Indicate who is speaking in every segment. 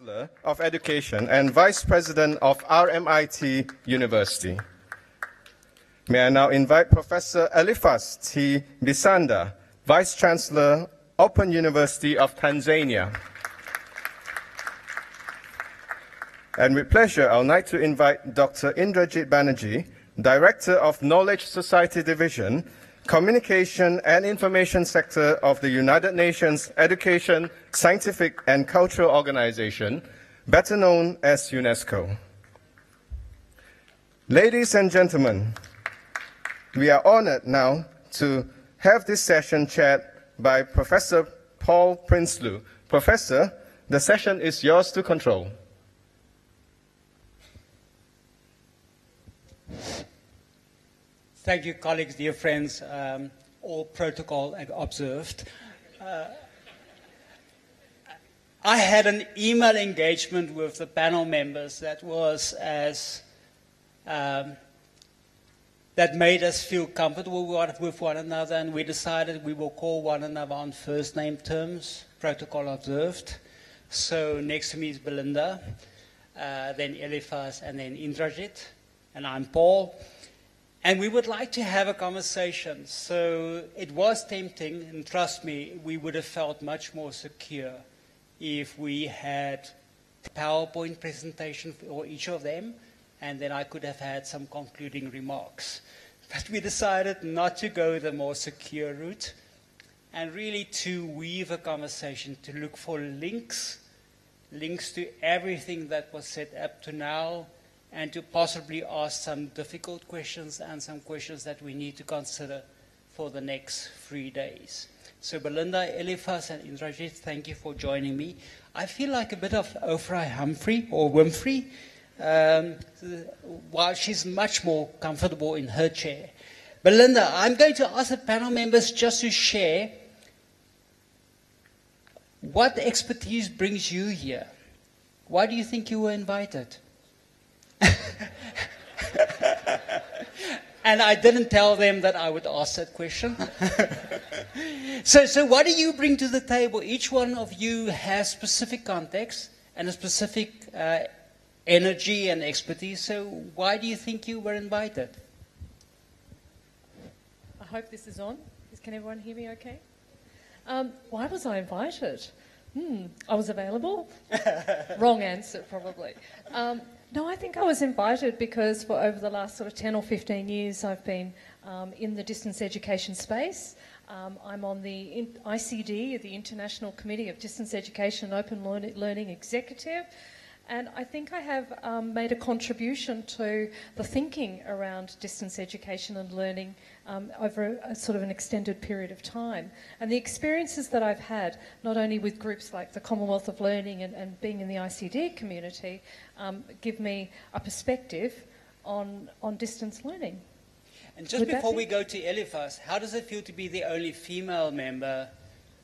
Speaker 1: Chancellor of Education and Vice President of RMIT University. May I now invite Professor Elifas T. Bisanda, Vice Chancellor, Open University of Tanzania. And with pleasure, I would like to invite Dr. Indrajit Banerjee, Director of Knowledge Society Division, Communication and Information Sector of the United Nations Education, Scientific and Cultural Organization, better known as UNESCO. Ladies and gentlemen, we are honored now to have this session chaired by Professor Paul Prinsloo. Professor, the session is yours to control.
Speaker 2: Thank you, colleagues, dear friends. Um, all protocol observed. Uh, I had an email engagement with the panel members that was as um, that made us feel comfortable with one another, and we decided we will call one another on first name terms, protocol observed. So next to me is Belinda, uh, then Elifas, and then Indrajit, and I'm Paul. And we would like to have a conversation. So it was tempting, and trust me, we would have felt much more secure if we had a PowerPoint presentation for each of them, and then I could have had some concluding remarks. But we decided not to go the more secure route and really to weave a conversation, to look for links, links to everything that was set up to now, and to possibly ask some difficult questions and some questions that we need to consider for the next three days. So Belinda, Elifas, and Indrajit, thank you for joining me. I feel like a bit of Oprah Humphrey or Winfrey, um, while she's much more comfortable in her chair. Belinda, I'm going to ask the panel members just to share what expertise brings you here. Why do you think you were invited? and I didn't tell them that I would ask that question. so, so what do you bring to the table? Each one of you has specific context and a specific uh, energy and expertise. So, why do you think you were invited?
Speaker 3: I hope this is on. Can everyone hear me okay? Um, why was I invited? Hmm, I was available. Wrong answer, probably. Um, no, I think I was invited because for over the last sort of 10 or 15 years I've been um, in the distance education space. Um, I'm on the ICDE, the International Committee of Distance Education and Open Learning Executive, and I think I have um, made a contribution to the thinking around distance education and learning um, over a, a, sort of an extended period of time. And the experiences that I've had, not only with groups like the Commonwealth of Learning and, and being in the ICDE community, um, give me a perspective on, on distance learning.
Speaker 2: And just Would before be? we go to Elifas, how does it feel to be the only female member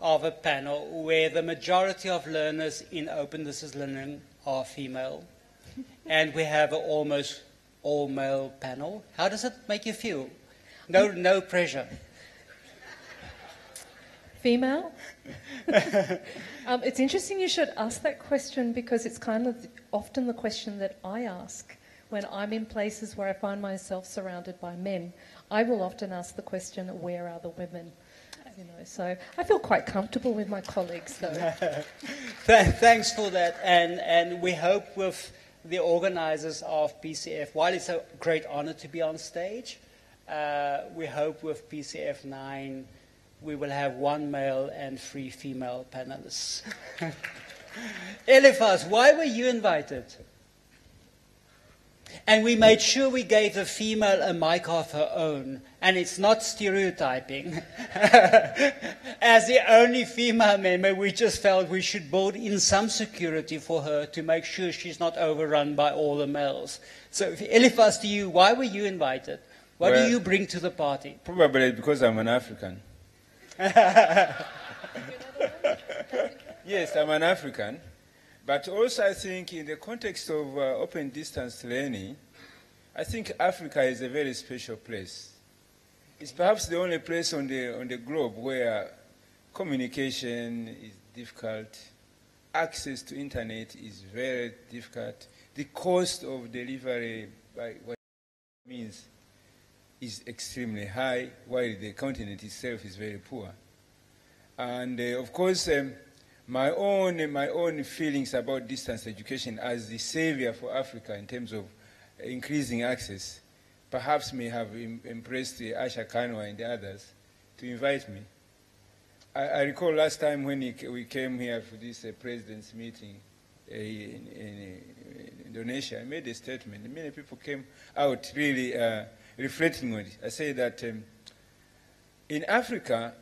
Speaker 2: of a panel where the majority of learners in open distance learning are female, and we have an almost all male panel. How does it make you feel? No, no pressure.
Speaker 3: Female? um, it's interesting you should ask that question because it's kind of often the question that I ask when I'm in places where I find myself surrounded by men. I will often ask the question, Where are the women? you know. So I feel quite comfortable with my colleagues, though.
Speaker 2: Thanks for that, and and we hope with the organisers of PCF, while it's a great honour to be on stage, Uh, we hope with PCF nine we will have one male and three female panelists. Elifas, why were you invited? And we made sure we gave the female a mic of her own. And it's not stereotyping. As the only female member, we just felt we should build in some security for her to make sure she's not overrun by all the males. So, Elifas, to you, why were you invited? What well, do you bring to the party?
Speaker 4: Probably because I'm an African. yes, I'm an African. But also, I think in the context of uh, open distance learning, I think Africa is a very special place. It's perhaps the only place on the, on the globe where communication is difficult, access to internet is very difficult. The cost of delivery by what means is extremely high, while the continent itself is very poor. And uh, of course, um, my own my own feelings about distance education as the savior for Africa in terms of increasing access, perhaps may have Im- impressed uh, Asha Kanwar and the others to invite me. I, I recall last time when he, we came here for this uh, president's meeting uh, in, in, uh, Indonesia, I made a statement. Many people came out really uh, reflecting on it. I say that um, in Africa,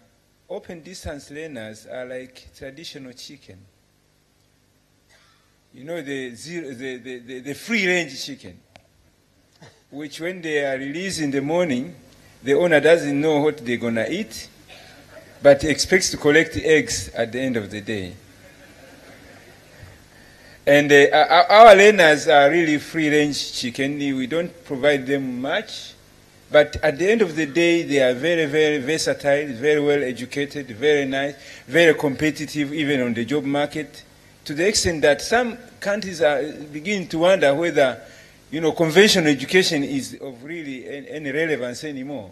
Speaker 4: open distance learners are like traditional chicken. You know, the, zero, the, the, the, the free range chicken, which when they are released in the morning, the owner doesn't know what they're going to eat, but expects to collect the eggs at the end of the day. And uh, our our learners are really free range chicken. We don't provide them much. But at the end of the day, they are very, very versatile, very well educated, very nice, very competitive, even on the job market, to the extent that some countries are beginning to wonder whether, you know, conventional education is of really any, relevance anymore.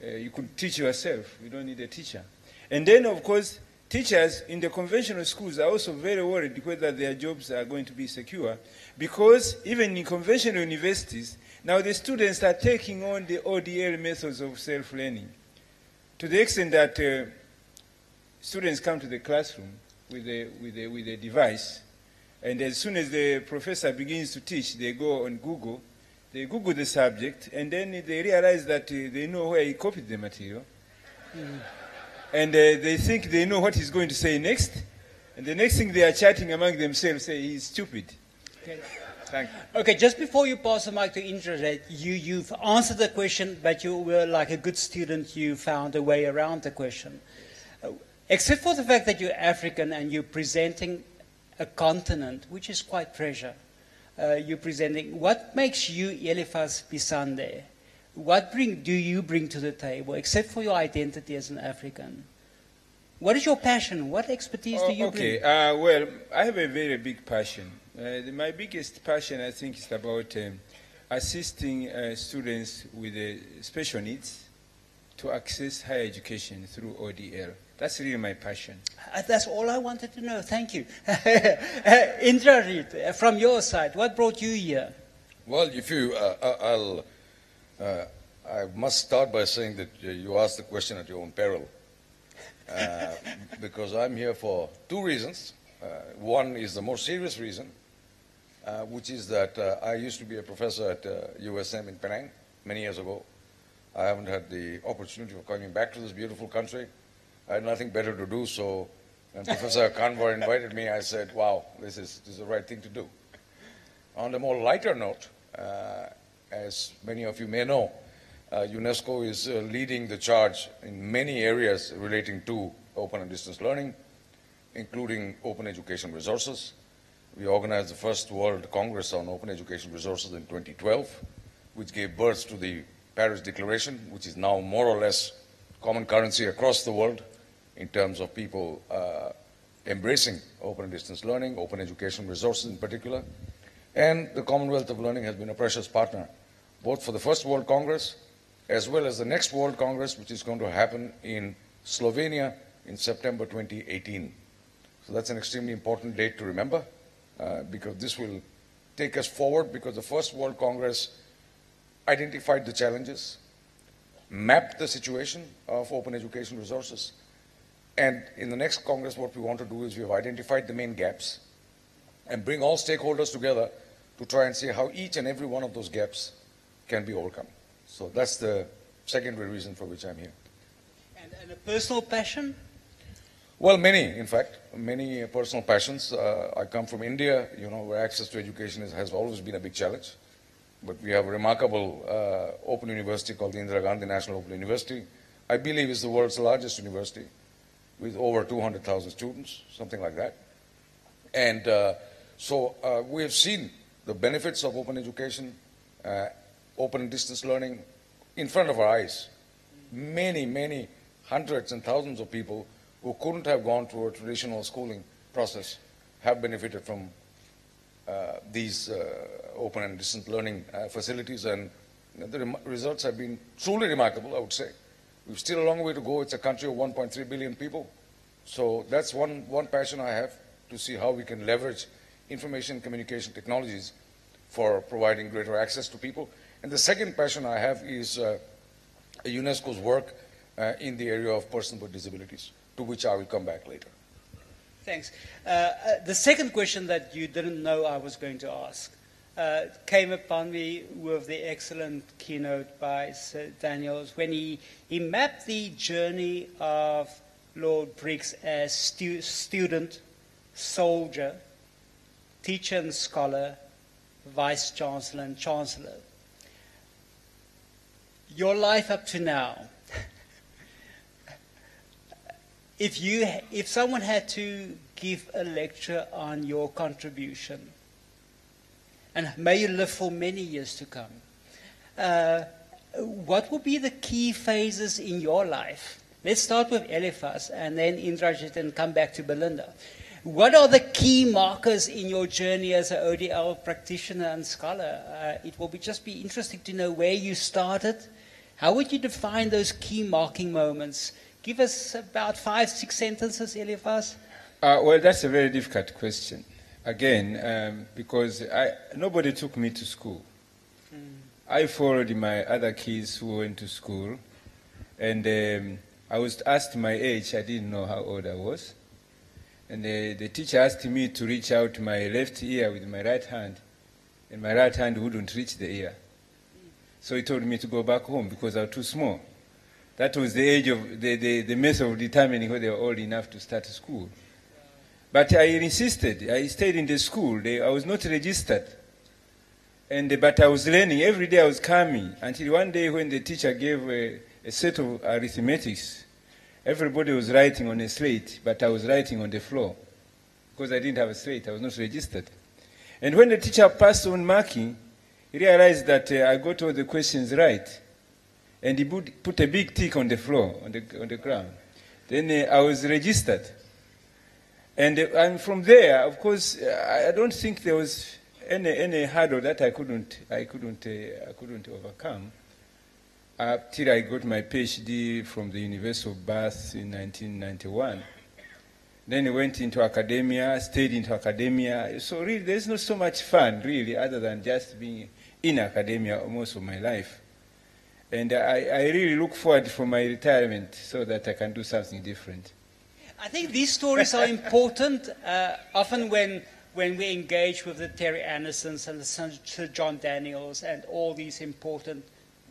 Speaker 4: Uh, you could teach yourself. You don't need a teacher. And then, of course, teachers in the conventional schools are also very worried whether their jobs are going to be secure because even in conventional universities, now the students are taking on the ODL methods of self-learning to the extent that uh, students come to the classroom with a, with, a, with a device and as soon as the professor begins to teach, they go on Google, they Google the subject, and then they realize that uh, they know where he copied the material. And uh, they think they know what he's going to say next. And the next thing they are chatting among themselves say he's stupid.
Speaker 2: Okay.
Speaker 4: Thank you.
Speaker 2: Okay, just before you pass the mic to Indra, you, you've answered the question, but you were like a good student, you found a way around the question. Uh, except for the fact that you're African and you're presenting a continent, which is quite pressure. Uh, you're presenting, what makes you Elifas Bisanda? What bring, do you bring to the table, except for your identity as an African? What is your passion? What expertise do you
Speaker 4: Oh, okay,
Speaker 2: bring?
Speaker 4: uh, well, I have a very big passion. Uh, the- my biggest passion, I think, is about um, assisting uh, students with uh, special needs to access higher education through ODL. That's really my passion.
Speaker 2: Uh, That's all I wanted to know. Thank you. Indrajit, uh, from your side, what brought you here?
Speaker 5: Well, if you, uh, I'll, uh, I must start by saying that uh, you asked the question at your own peril, uh, because I'm here for two reasons. Uh, one is the more serious reason, uh, which is that uh, I used to be a professor at uh, USM in Penang many years ago. I haven't had the opportunity of coming back to this beautiful country. I had nothing better to do, so when Professor Kanwar invited me, I said, "Wow, this is this is the right thing to do." On a more lighter note, uh, as many of you may know, uh, UNESCO is uh, leading the charge in many areas relating to open and distance learning, including open education resources. We organized the first World Congress on Open Education Resources in 2012, which gave birth to the Paris Declaration, which is now more or less common currency across the world in terms of people uh, embracing open and distance learning, open education resources in particular. And the Commonwealth of Learning has been a precious partner, both for the first World Congress as well as the next World Congress, which is going to happen in Slovenia in September 2018. So that's an extremely important date to remember uh, because this will take us forward because the first World Congress identified the challenges, mapped the situation of open education resources, and in the next Congress, what we want to do is we have identified the main gaps and bring all stakeholders together to try and see how each and every one of those gaps can be overcome. So that's the secondary reason for which I'm here.
Speaker 2: And, and a personal passion?
Speaker 5: Well, many, in fact, many personal passions. Uh, I come from India, you know, where access to education is, has always been a big challenge. But we have a remarkable uh, open university called the Indira Gandhi National Open University. I believe is the world's largest university with over 200,000 students, something like that. And uh, so uh, we have seen the benefits of open education, uh, open distance learning in front of our eyes. Many, many hundreds and thousands of people who couldn't have gone through a traditional schooling process have benefited from uh, these uh, open and distance learning uh, facilities, and the results have been truly remarkable, I would say. We've still a long way to go. It's a country of 1.3 billion people. So that's one, one passion I have to see how we can leverage information communication technologies for providing greater access to people. And the second passion I have is uh, UNESCO's work uh, in the area of persons with disabilities, to which I will come back later.
Speaker 2: Thanks. Uh, uh, the second question that you didn't know I was going to ask uh, came upon me with the excellent keynote by Sir Daniels when he, he mapped the journey of Lord Briggs as stu- student, soldier, teacher and scholar, vice chancellor and chancellor. Your life up to now, if you if someone had to give a lecture on your contribution and may you live for many years to come uh, what would be the key phases in your life? Let's start with elifas and then indrajit and come back to belinda. What are the key markers in your journey as an odl practitioner and scholar? Uh, it will be just be interesting to know where you started. How would you define those key marking moments Give us about five, six sentences, Elifas.
Speaker 4: Uh, well, that's a very difficult question. Again, um, because I, nobody took me to school. Mm. I followed my other kids who went to school, and um, I was asked my age. I didn't know how old I was. And the, the teacher asked me to reach out my left ear with my right hand, and my right hand wouldn't reach the ear. So he told me to go back home because I was too small. That was the age of the, the, the method of determining whether they were old enough to start school. But I insisted. I stayed in the school. They, I was not registered. And, but I was learning. Every day I was coming until one day when the teacher gave a, a set of arithmetics, everybody was writing on a slate, but I was writing on the floor because I didn't have a slate. I was not registered. And when the teacher passed on marking, he realized that uh, I got all the questions right and he put, a big tick on the floor, on the, on the ground. Then uh, I was registered. And, uh, and from there, of course, uh, I don't think there was any, any hurdle that I couldn't, I couldn't, uh, I couldn't overcome till I got my PhD from the University of Bath in 1991. Then I went into academia, stayed into academia. So really, there's not so much fun, really, other than just being in academia most of my life. And I, I really look forward for my retirement so that I can do something different.
Speaker 2: I think these stories are important. Uh, often when, when we engage with the Terry Andersons and the Sir John Daniels and all these important,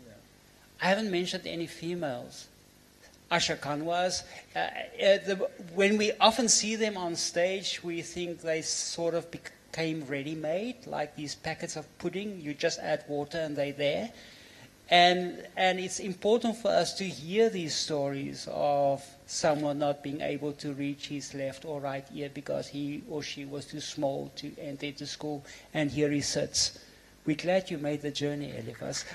Speaker 2: yeah. I haven't mentioned any females. Asha Kanwars, uh, uh, the, when we often see them on stage, we think they sort of became ready-made, like these packets of pudding. You just add water and they're there. And, and it's important for us to hear these stories of someone not being able to reach his left or right ear because he or she was too small to enter into school, and here he sits. We're glad you made the journey, Elifas.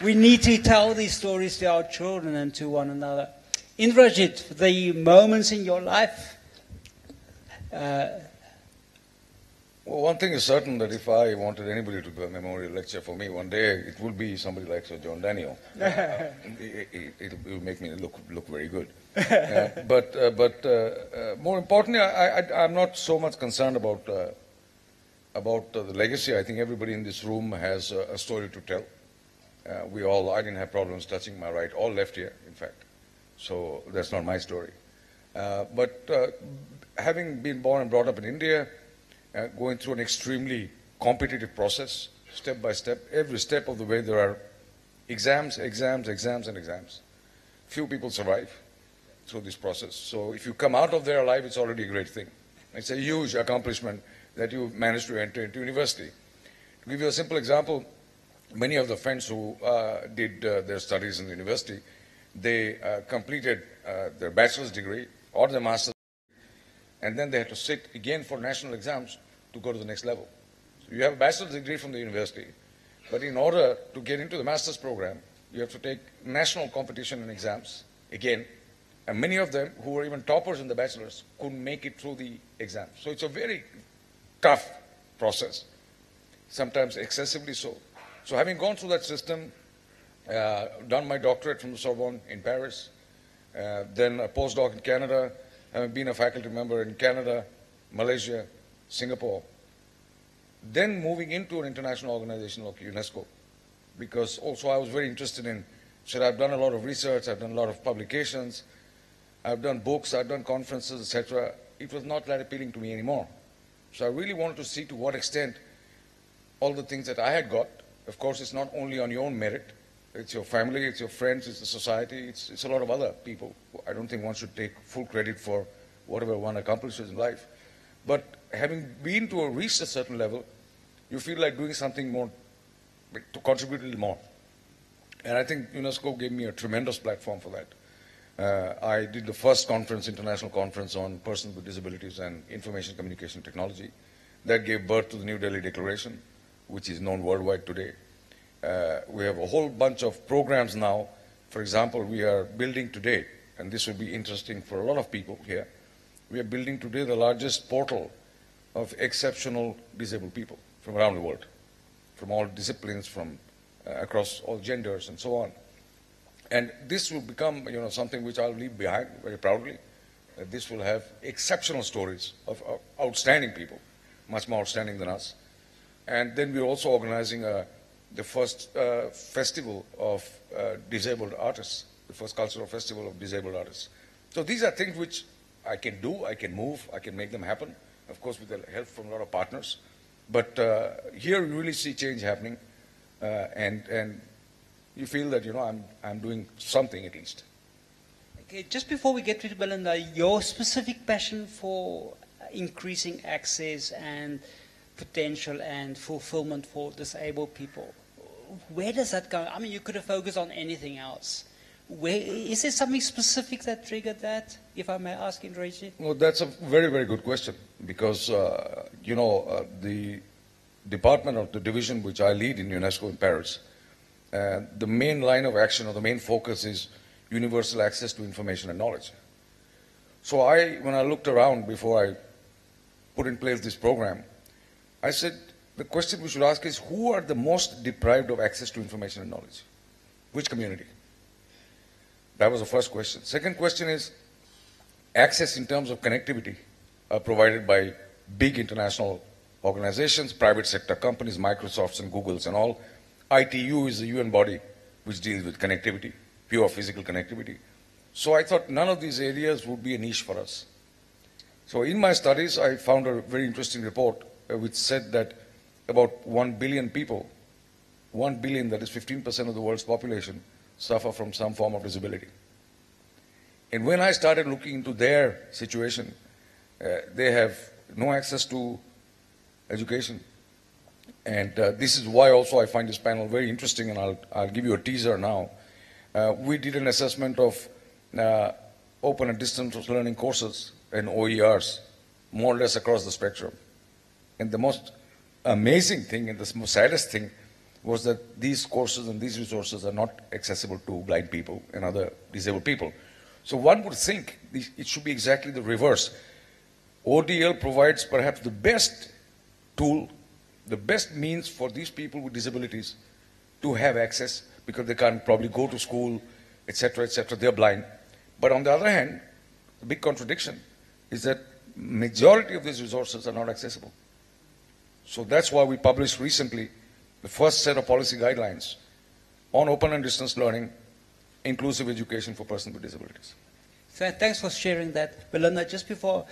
Speaker 2: we need to tell these stories to our children and to one another. Indrajit, the moments in your life. Uh,
Speaker 5: well, one thing is certain that if I wanted anybody to do a memorial lecture for me one day, it would be somebody like Sir John Daniel. Uh, it, it, make me look look very good. Uh, but uh, but uh, uh, more importantly, I, am not so much concerned about uh, about the legacy. I think everybody in this room has a, a story to tell. we all, I didn't have problems touching my right or left ear, in fact. So that's not my story. but having been born and brought up in India, uh, going through an extremely competitive process, step by step. Every step of the way, there are exams, exams, exams, and exams. Few people survive through this process. So if you come out of there alive, it's already a great thing. It's a huge accomplishment that you managed to enter into university. To give you a simple example, many of the friends who uh, did uh, their studies in the university, they uh, completed uh, their bachelor's degree or their master's and then they had to sit again for national exams to go to the next level. So you have a bachelor's degree from the university, but in order to get into the master's program, you have to take national competition and exams again And many of them, who were even toppers in the bachelor's, couldn't make it through the exam. So it's a very tough process, sometimes excessively so. So having gone through that system, uh, done my doctorate from the Sorbonne in Paris, uh, then a postdoc in Canada, having been a faculty member in Canada, Malaysia, Singapore, then moving into an international organization like UNESCO, because also I was very interested in, said I've done a lot of research, I've done a lot of publications, I've done books, I've done conferences, etc. It was not that appealing to me anymore. So I really wanted to see to what extent all the things that I had got, of course, it's not only on your own merit, it's your family, it's your friends, it's the society, it's, it's a lot of other people. I don't think one should take full credit for whatever one accomplishes in life. But having been to a, reached a certain level, you feel like doing something more to contribute a little more. And I think UNESCO gave me a tremendous platform for that. Uh, I did the first conference, international conference on persons with disabilities and information communication technology. That gave birth to the New Delhi Declaration, which is known worldwide today. Uh, we have a whole bunch of programs now. For example, we are building today, and this will be interesting for a lot of people here, we are building today the largest portal of exceptional disabled people from around the world, from all disciplines, from uh, across all genders and so on. And this will become, you know, something which I'll leave behind very proudly. Uh, this will have exceptional stories of, of outstanding people, much more outstanding than us. And then we're also organizing a the first uh, festival of uh, disabled artists, the first cultural festival of disabled artists. So these are things which I can do, I can move, I can make them happen, of course with the help from a lot of partners. But uh, here you really see change happening, uh, and, and you feel that, you know, I'm, I'm doing something at least.
Speaker 2: Okay, just before we get to Belinda, your specific passion for increasing access and potential and fulfillment for disabled people where does that go? I mean, you could have focused on anything else. Where, is there something specific that triggered that, if I may ask, Indrajit?
Speaker 5: Well, that's a very, very good question because, uh, you know, uh, the department of the division which I lead in UNESCO in Paris, uh, the main line of action or the main focus is universal access to information and knowledge. So I, when I looked around before I put in place this program, I said, the question we should ask is who are the most deprived of access to information and knowledge? Which community? That was the first question. Second question is access in terms of connectivity uh, provided by big international organizations, private sector companies, Microsofts and Googles and all. ITU is the UN body which deals with connectivity, pure physical connectivity. So I thought none of these areas would be a niche for us. So in my studies, I found a very interesting report uh, which said that about 1 billion people, 1 billion, that is 15% of the world's population, suffer from some form of disability. And when I started looking into their situation, uh, they have no access to education. And uh, this is why also I find this panel very interesting, and I'll, I'll give you a teaser now. Uh, we did an assessment of uh, open and distance learning courses and OERs, more or less across the spectrum. And the most amazing thing and the saddest thing was that these courses and these resources are not accessible to blind people and other disabled people. So one would think it should be exactly the reverse. ODL provides perhaps the best tool, the best means for these people with disabilities to have access because they can't probably go to school, etc., etc. They're blind. But on the other hand, the big contradiction is that majority of these resources are not accessible. So that's why we published recently the first set of policy guidelines on open and distance learning, inclusive education for persons with disabilities.
Speaker 2: So thanks for sharing that. Belinda, just before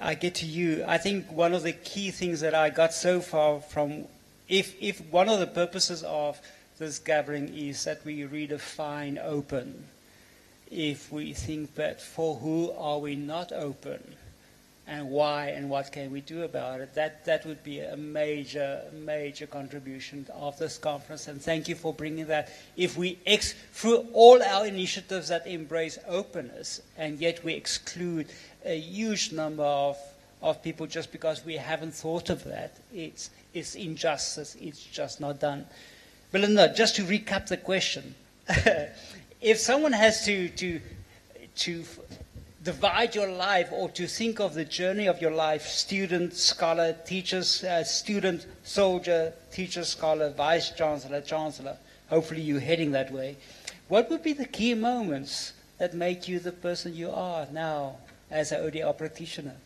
Speaker 2: I get to you, I think one of the key things that I got so far from, if, if one of the purposes of this gathering is that we redefine open, if we think that for who are we not open, and why and what can we do about it. That, that would be a major, major contribution of this conference. And thank you for bringing that. If we, ex- through all our initiatives that embrace openness, and yet we exclude a huge number of, of people just because we haven't thought of that, it's, it's injustice. It's just not done. Belinda, just to recap the question. if someone has to, to, to divide your life or to think of the journey of your life student, scholar, teacher, uh, student, soldier, teacher, scholar, vice chancellor, chancellor. Hopefully, you're heading that way. What would be the key moments that make you the person you are now as an ODL practitioner?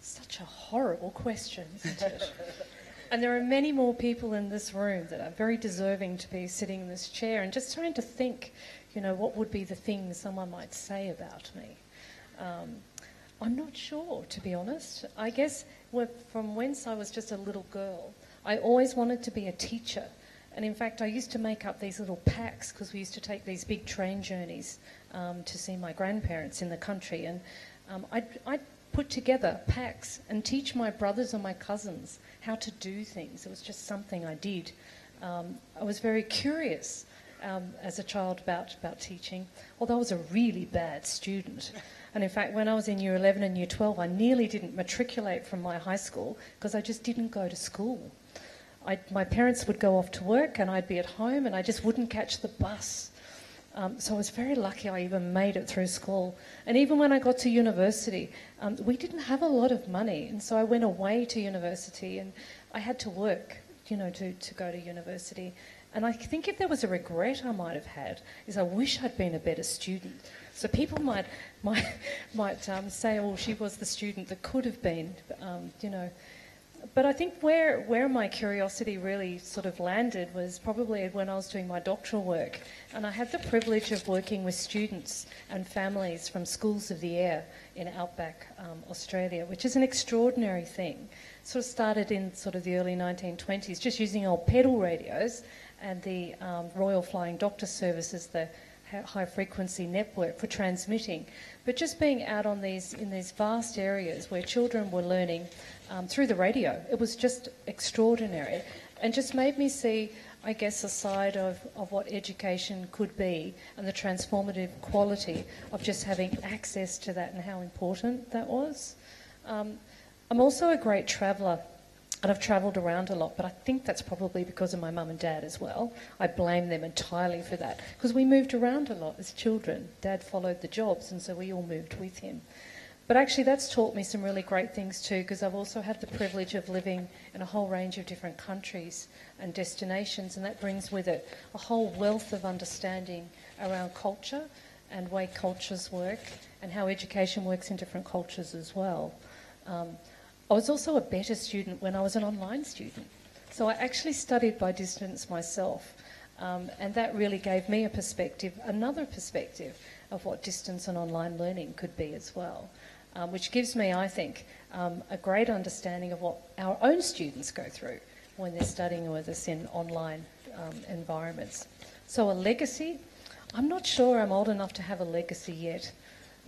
Speaker 3: Such a horrible question, isn't it? and there are many more people in this room that are very deserving to be sitting in this chair and just trying to think, you know, what would be the thing someone might say about me. Um, I'm not sure, to be honest. I guess from whence I was just a little girl, I always wanted to be a teacher. And in fact, I used to make up these little packs because we used to take these big train journeys um, to see my grandparents in the country. And um, I'd, I'd put together packs and teach my brothers and my cousins how to do things. It was just something I did. Um, I was very curious um, as a child about, about teaching, although I was a really bad student. And in fact, when I was in year 11 and year 12, I nearly didn't matriculate from my high school because I just didn't go to school. i my parents would go off to work and I'd be at home and I just wouldn't catch the bus. Um, so I was very lucky I even made it through school. And even when I got to university, um, we didn't have a lot of money. And so I went away to university and I had to work, you know, to, to go to university. And I think if there was a regret I might have had, is I wish I'd been a better student. So people might might might um, say, "Oh, she was the student that could have been," um, you know. But I think where where my curiosity really sort of landed was probably when I was doing my doctoral work, and I had the privilege of working with students and families from schools of the air in outback um, Australia, which is an extraordinary thing. Sort of started in sort of the early 1920s, just using old pedal radios and the um, Royal Flying Doctor Services, the high frequency network for transmitting. But just being out on these in these vast areas where children were learning um, through the radio, it was just extraordinary, and just made me see. I guess a side of, of what education could be and the transformative quality of just having access to that and how important that was. Um, I'm also a great traveller and I've travelled around a lot, but I think that's probably because of my mum and dad as well. I blame them entirely for that because we moved around a lot as children. Dad followed the jobs, and so we all moved with him. But actually, that's taught me some really great things too because I've also had the privilege of living in a whole range of different countries and destinations, and that brings with it a whole wealth of understanding around culture and way cultures work and how education works in different cultures as well. Um, I was also a better student when I was an online student. So I actually studied by distance myself. Um, and that really gave me a perspective, another perspective of what distance and online learning could be as well, um, which gives me, I think, um, a great understanding of what our own students go through when they're studying with us in online um, environments. So, a legacy, I'm not sure I'm old enough to have a legacy yet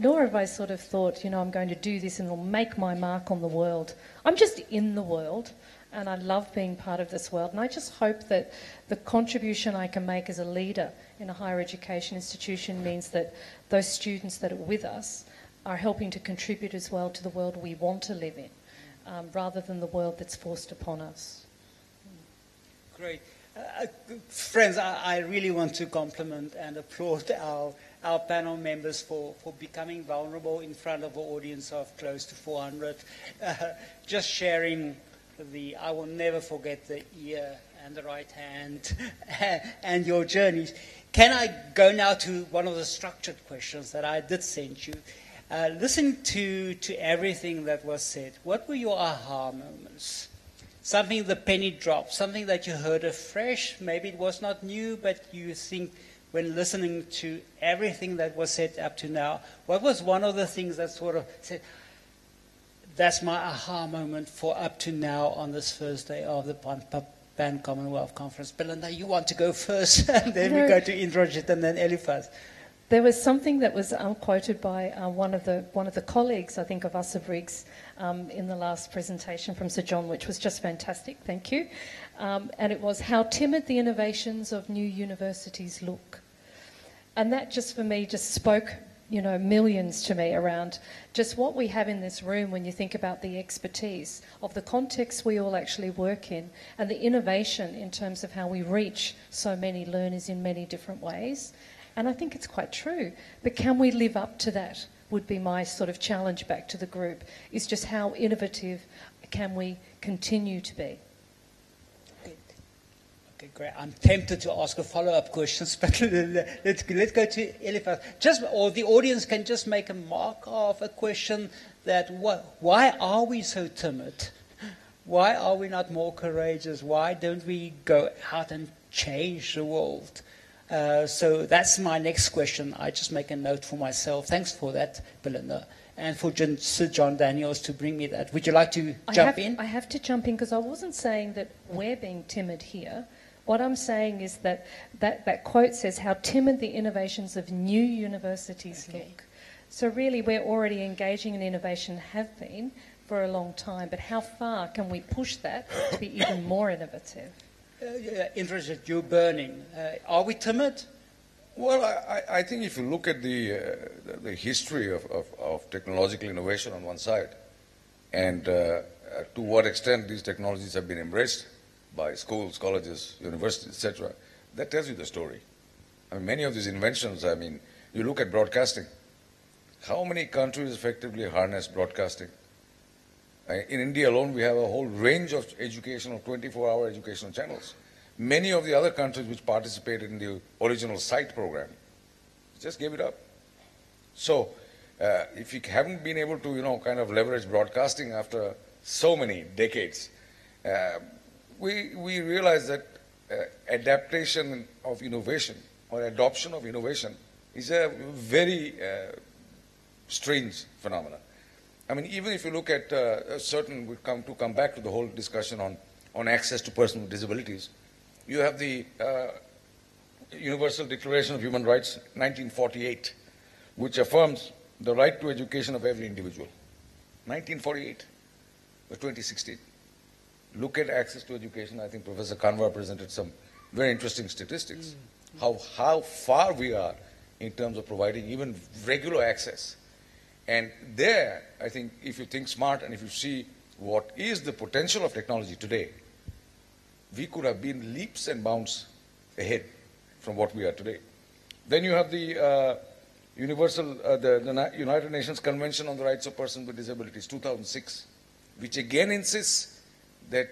Speaker 3: nor have I sort of thought, you know, I'm going to do this and it'll make my mark on the world. I'm just in the world and I love being part of this world. And I just hope that the contribution I can make as a leader in a higher education institution means that those students that are with us are helping to contribute as well to the world we want to live in, um, rather than the world that's forced upon us.
Speaker 2: Great. Uh, friends, I, I really want to compliment and applaud our our panel members for, for becoming vulnerable in front of an audience of close to 400. Uh, just sharing the, I will never forget the ear and the right hand and your journeys. Can I go now to one of the structured questions that I did send you? Uh, listen to, to everything that was said. What were your aha moments? Something the penny dropped, something that you heard afresh. Maybe it was not new, but you think when listening to everything that was said up to now, what was one of the things that sort of said, that's my aha moment for up to now on this first day of the Pan Commonwealth Conference. Belinda, you want to go first, and then no. we go to Indrajit and then Elifas.
Speaker 3: There was something that was um, quoted by uh, one of the one of the colleagues, I think, of Asa Briggs um, in the last presentation from Sir John, which was just fantastic. Thank you. Um, and it was how timid the innovations of new universities look. And that just for me just spoke, you know, millions to me around just what we have in this room when you think about the expertise of the context we all actually work in and the innovation in terms of how we reach so many learners in many different ways. And I think it's quite true. But can we live up to that? would be my sort of challenge back to the group, is just how innovative can we continue to be?
Speaker 2: Okay, great. I'm tempted to ask a follow-up question, but let's, let's go to Elifas. Just, or the audience can just make a mark of a question that why are we so timid? Why are we not more courageous? Why don't we go out and change the world? Uh, so that's my next question. I just make a note for myself. Thanks for that, Belinda. And for John, Sir John Daniels to bring me that. Would you like to
Speaker 3: I
Speaker 2: jump
Speaker 3: have,
Speaker 2: in?
Speaker 3: I have to jump in because I wasn't saying that we're being timid here. What I'm saying is that, that that quote says how timid the innovations of new universities
Speaker 2: Okay.
Speaker 3: look. So really, we're already engaging in innovation, have been for a long time. But how far can we push that to be even more innovative?
Speaker 2: Uh, uh, interested, you're burning. Uh, are we timid?
Speaker 5: Well, I, I- I think if you look at the, uh, the- the history of, of, of technological innovation on one side, and uh, uh, to what extent these technologies have been embraced by schools, colleges, universities, etc., that tells you the story. I mean, many of these inventions, I mean, you look at broadcasting. How many countries effectively harness broadcasting? In India alone, we have a whole range of educational, 24-hour educational channels. Many of the other countries which participated in the original SITE program just gave it up. So, uh, if you haven't been able to, you know, kind of leverage broadcasting after so many decades, uh, we, we realize that uh, adaptation of innovation or adoption of innovation is a very uh, strange phenomenon. I mean, even if you look at uh, certain, we come to come back to the whole discussion on, on access to persons with disabilities, you have the uh, Universal Declaration of Human Rights, 1948, which affirms the right to education of every individual. 1948, or 2016. Look at access to education. I think Professor Kanwar presented some very interesting statistics. How, how far we are in terms of providing even regular access. And there, I think, if you think smart and if you see what is the potential of technology today, we could have been leaps and bounds ahead from what we are today. Then you have the uh, Universal, uh, the, the United Nations Convention on the Rights of Persons with Disabilities, 2006, which again insists that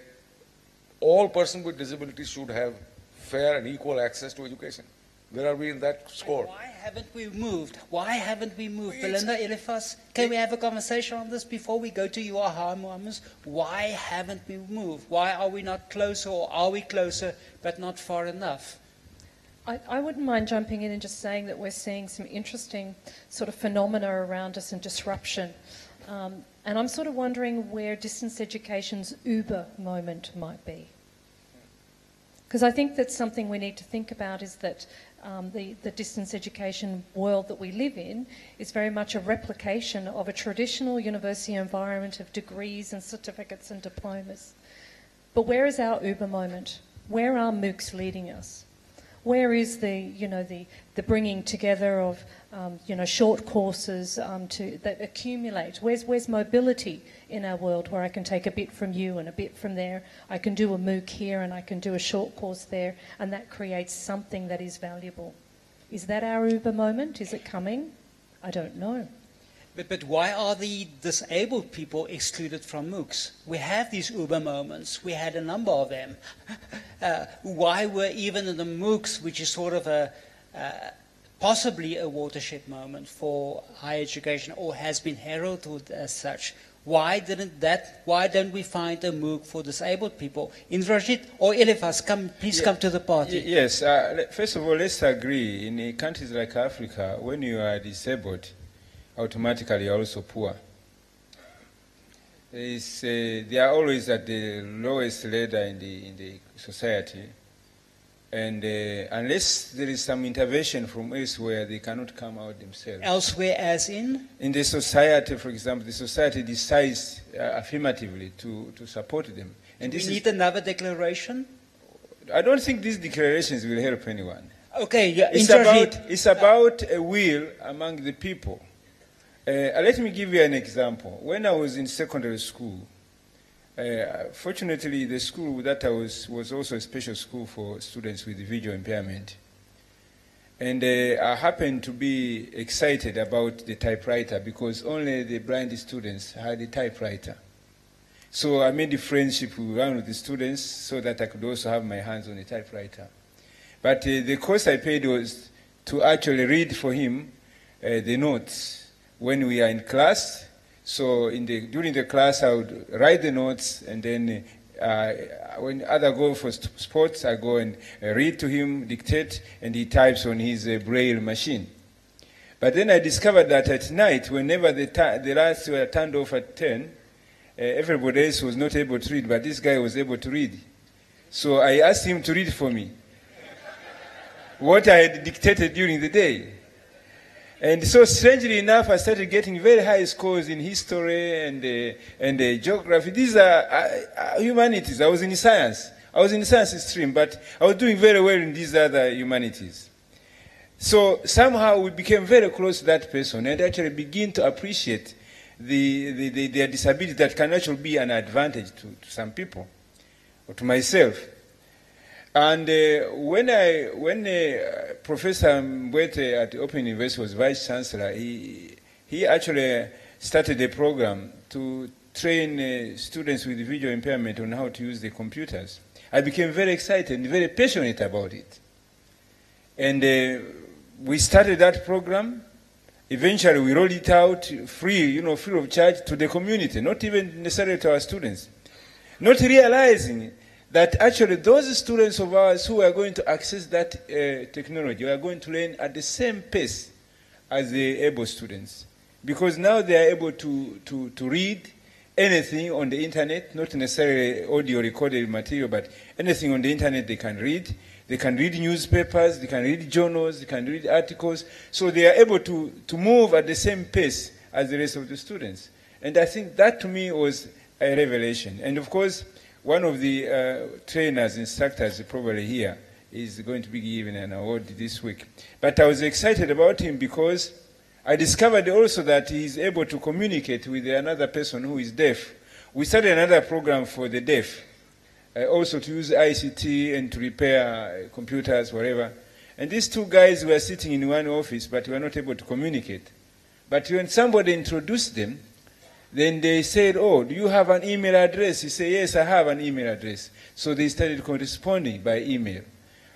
Speaker 5: all persons with disabilities should have fair and equal access to education. Where are we in that score?
Speaker 2: Why haven't we moved? Why haven't we moved?
Speaker 5: It's-
Speaker 2: Belinda Elifas, can we have a conversation on this before we go to your aha moments? Why haven't we moved? Why are we not closer or are we closer but not far enough?
Speaker 3: I, I wouldn't mind jumping in and just saying that we're seeing some interesting sort of phenomena around us and disruption. Um, and I'm sort of wondering where distance education's Uber moment might be. Because I think that's something we need to think about is that um, the, the distance education world that we live in is very much a replication of a traditional university environment of degrees and certificates and diplomas. But where is our Uber moment? Where are MOOCs leading us? Where is the, you know, the, the bringing together of, um, you know, short courses um, to, that accumulate? Where's, where's mobility in our world where I can take a bit from you and a bit from there? I can do a MOOC here and I can do a short course there, and that creates something that is valuable. Is that our Uber moment? Is it coming? I don't know.
Speaker 2: But, but why are the disabled people excluded from MOOCs? We have these Uber moments. We had a number of them. uh, why were even in the MOOCs, which is sort of a uh, possibly a watershed moment for higher education, or has been heralded as such, why didn't that? Why don't we find a MOOC for disabled people? Indrajit or Elifas, come, please
Speaker 4: Yeah.
Speaker 2: come to the party.
Speaker 4: Yes, uh, first of all, let's agree in countries like Africa, when you are disabled, automatically also poor. Uh, they are always at the lowest ladder in the, in the society. And uh, unless there is some intervention from elsewhere, they cannot come out themselves.
Speaker 2: Elsewhere, as in,
Speaker 4: In the society, for example, the society decides uh, affirmatively to, to support them. And
Speaker 2: we
Speaker 4: this
Speaker 2: need
Speaker 4: is,
Speaker 2: another declaration.
Speaker 4: I don't think these declarations will help anyone.
Speaker 2: Okay, yeah,
Speaker 4: It's about, it's about a will among the people. Uh, let me give you an example. When I was in secondary school, uh, fortunately, the school that I was was also a special school for students with visual impairment. And uh, I happened to be excited about the typewriter because only the blind students had a typewriter. So I made a friendship with one of the students so that I could also have my hands on a typewriter. But uh, the cost I paid was to actually read for him uh, the notes when we are in class. So in the, during the class, I would write the notes, and then uh, when other go for sports, I go and uh, read to him, dictate, and he types on his uh, braille machine. But then I discovered that at night, whenever the, the lights were turned off at 10, uh, everybody else was not able to read, but this guy was able to read. So I asked him to read for me what I had dictated during the day. And so, strangely enough, I started getting very high scores in history and, uh, and uh, geography. These are uh, humanities. I was in science. I was in science stream, but I was doing very well in these other humanities. So somehow we became very close to that person and actually begin to appreciate the, the, the, their disability that can actually be an advantage to, to some people or to myself. And uh, when, I, when uh, Professor Mbwete at the Open University was Vice Chancellor, he, he actually started a program to train uh, students with visual impairment on how to use the computers. I became very excited and very passionate about it. And uh, we started that program. Eventually, we rolled it out free, you know, free of charge to the community, not even necessarily to our students. Not realizing that actually those students of ours who are going to access that uh, technology are going to learn at the same pace as the able students. Because now they are able to, to, to read anything on the internet, not necessarily audio recorded material, but anything on the internet they can read. They can read newspapers, they can read journals, they can read articles. So they are able to, to move at the same pace as the rest of the students. And I think that to me was a revelation. And of course, one of the uh, trainers, instructors probably here, is going to be given an award this week. But I was excited about him because I discovered also that he is able to communicate with another person who is deaf. We started another program for the deaf, uh, also to use ICT and to repair uh, computers, whatever. And these two guys were sitting in one office, but were not able to communicate. But when somebody introduced them, then they said, Oh, do you have an email address? He said, Yes, I have an email address. So they started corresponding by email,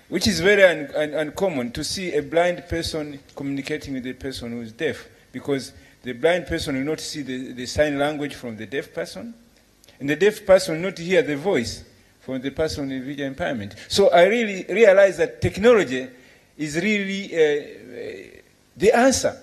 Speaker 4: which is very un- un- uncommon to see a blind person communicating with a person who is deaf, because the blind person will not see the, the sign language from the deaf person, and the deaf person will not hear the voice from the person with visual impairment. So I really realized that technology is really uh, uh, the answer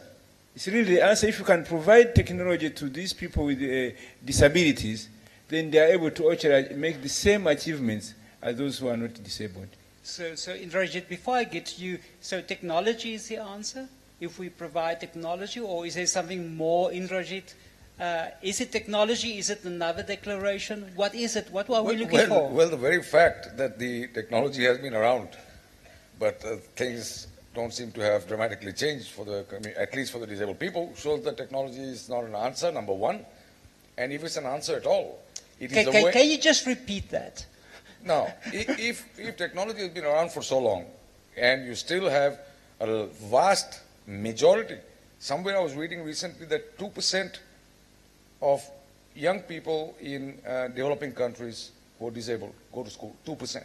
Speaker 4: it's really the answer. If you can provide technology to these people with uh, disabilities, then they are able to actually make the same achievements as those who are not disabled.
Speaker 2: So, so Indrajit, before I get to you, so technology is the answer? If we provide technology, or is there something more, Indrajit? Uh, is it technology? Is it another declaration? What is it? What are we
Speaker 5: well,
Speaker 2: looking
Speaker 5: well,
Speaker 2: for?
Speaker 5: Well, the very fact that the technology has been around, but uh, things don't seem to have dramatically changed for the, at least for the disabled people, shows that technology is not an answer, number one. And if it's an answer at all, it is
Speaker 2: Can,
Speaker 5: a
Speaker 2: can,
Speaker 5: way.
Speaker 2: can you just repeat that?
Speaker 5: Now, i- if, if technology has been around for so long, and you still have a vast majority, somewhere I was reading recently that 2% of young people in uh, developing countries who are disabled go to school, 2%.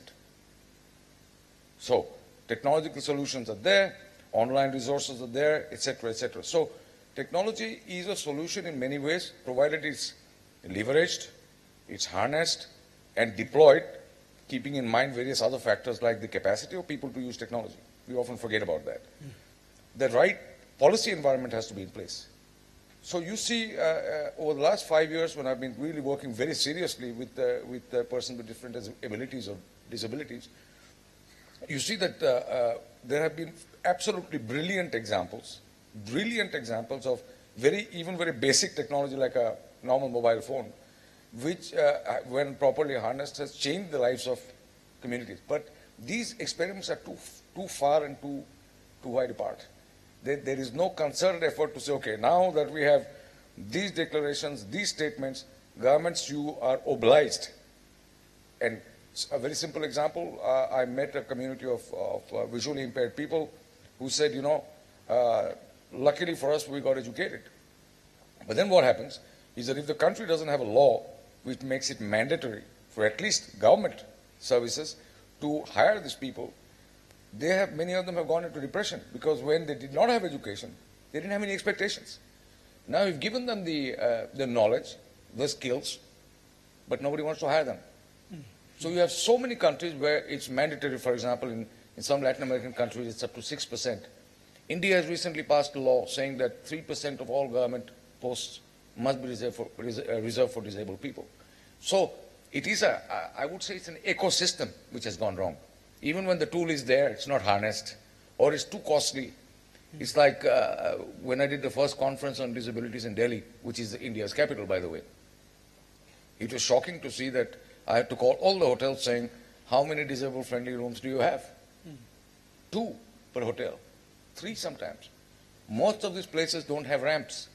Speaker 5: So, technological solutions are there, online resources are there, etc., etc. So, technology is a solution in many ways, provided it's leveraged, it's harnessed, and deployed, keeping in mind various other factors like the capacity of people to use technology. We often forget about that. The right policy environment has to be in place. So you see, uh, uh, over the last five years, when I've been really working very seriously with uh, with persons with different abilities or disabilities, you see that uh, uh, there have been absolutely brilliant examples, brilliant examples of very even very basic technology like a normal mobile phone, which, uh, when properly harnessed, has changed the lives of communities. But these experiments are too too far and too too wide apart. There, there is no concerted effort to say, okay, now that we have these declarations, these statements, governments, you are obliged. And a very simple example, uh, I met a community of, of uh, visually impaired people who said, you know, uh, luckily for us, we got educated. But then what happens is that if the country doesn't have a law which makes it mandatory for at least government services to hire these people, they have many of them have gone into depression because when they did not have education, they didn't have any expectations. Now we've given them the uh, the knowledge, the skills, but nobody wants to hire them. So you have so many countries where it's mandatory. For example, in, in some Latin American countries, it's up to six percent. India has recently passed a law saying that three percent of all government posts must be reserved for, uh, reserved for disabled people. So it is a, I I would say it's an ecosystem which has gone wrong. Even when the tool is there, it's not harnessed, or it's too costly. It's like uh, when I did the first conference on disabilities in Delhi, which is India's capital, by the way. It was shocking to see that I had to call all the hotels saying, how many disabled-friendly rooms do you have? Two per hotel, three sometimes. Most of these places don't have ramps.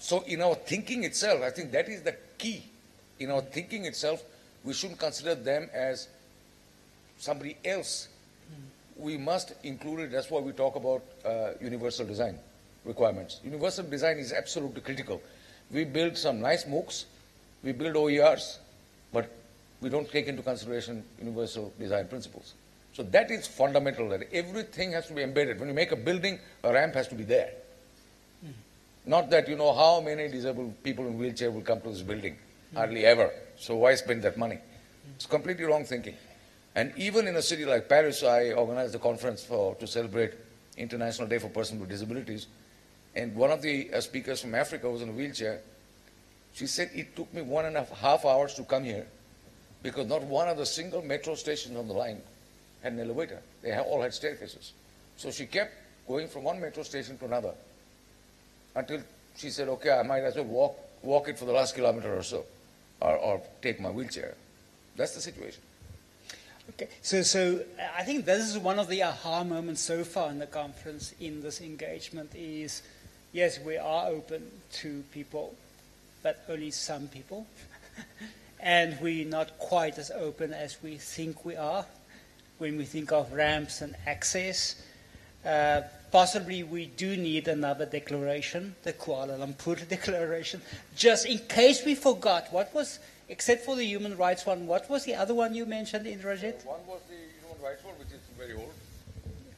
Speaker 5: So in our thinking itself, I think that is the key. In our thinking itself, we shouldn't consider them as somebody else. We must include it. That's why we talk about uh, universal design requirements. Universal design is absolutely critical. We build some nice MOOCs, we build OERs, but we don't take into consideration universal design principles. So that is fundamental, that everything has to be embedded. When you make a building, a ramp has to be there. Hmm. Not that you know how many disabled people in wheelchair will come to this building. Hmm. Hardly ever. So why spend that money? Hmm. It's completely wrong thinking. And even in a city like Paris, I organized a conference for, to celebrate International Day for Persons with Disabilities. And one of the uh, speakers from Africa was in a wheelchair. She said, it took me one and a half hours to come here because not one of the single metro stations on the line had an elevator. They all had staircases. So she kept going from one metro station to another until she said, okay, I might as well walk, walk it for the last kilometer or so, or, or take my wheelchair. That's the situation.
Speaker 2: Okay, so, so I think this is one of the aha moments so far in the conference in this engagement is, yes, we are open to people, but only some people. and we're not quite as open as we think we are when we think of ramps and access. Uh, possibly we do need another declaration, the Kuala Lumpur Declaration, just in case we forgot. What was, except for the human rights one, what was the other one you mentioned, Indrajit?
Speaker 5: One was the human rights one, which is very old.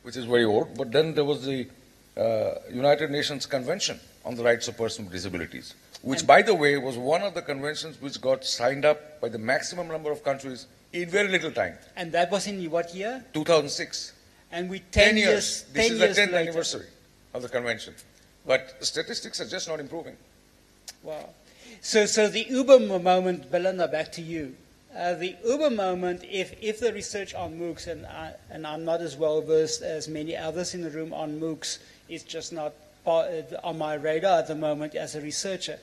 Speaker 5: Which is very old. But then there was the uh, United Nations Convention on the Rights of Persons with Disabilities, which,
Speaker 2: And-
Speaker 5: by the way, was one of the conventions which got signed up by the maximum number of countries in very little time.
Speaker 2: And that was in what year?
Speaker 5: 2006.
Speaker 2: And we 10,
Speaker 5: 10 years. This
Speaker 2: 10
Speaker 5: is the
Speaker 2: years
Speaker 5: 10th
Speaker 2: later.
Speaker 5: anniversary of the convention. But statistics are just not improving.
Speaker 2: Wow. So, so the Uber moment, Belinda, back to you. Uh, the Uber moment, if, if the research on MOOCs, and, I, and I'm not as well versed as many others in the room on MOOCs, is just not Uh, on my radar at the moment as a researcher.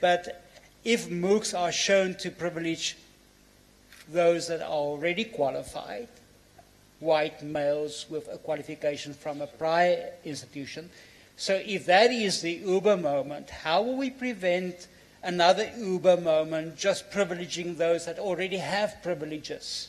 Speaker 2: But if MOOCs are shown to privilege those that are already qualified, white males with a qualification from a prior institution. So if that is the Uber moment, how will we prevent another Uber moment just privileging those that already have privileges?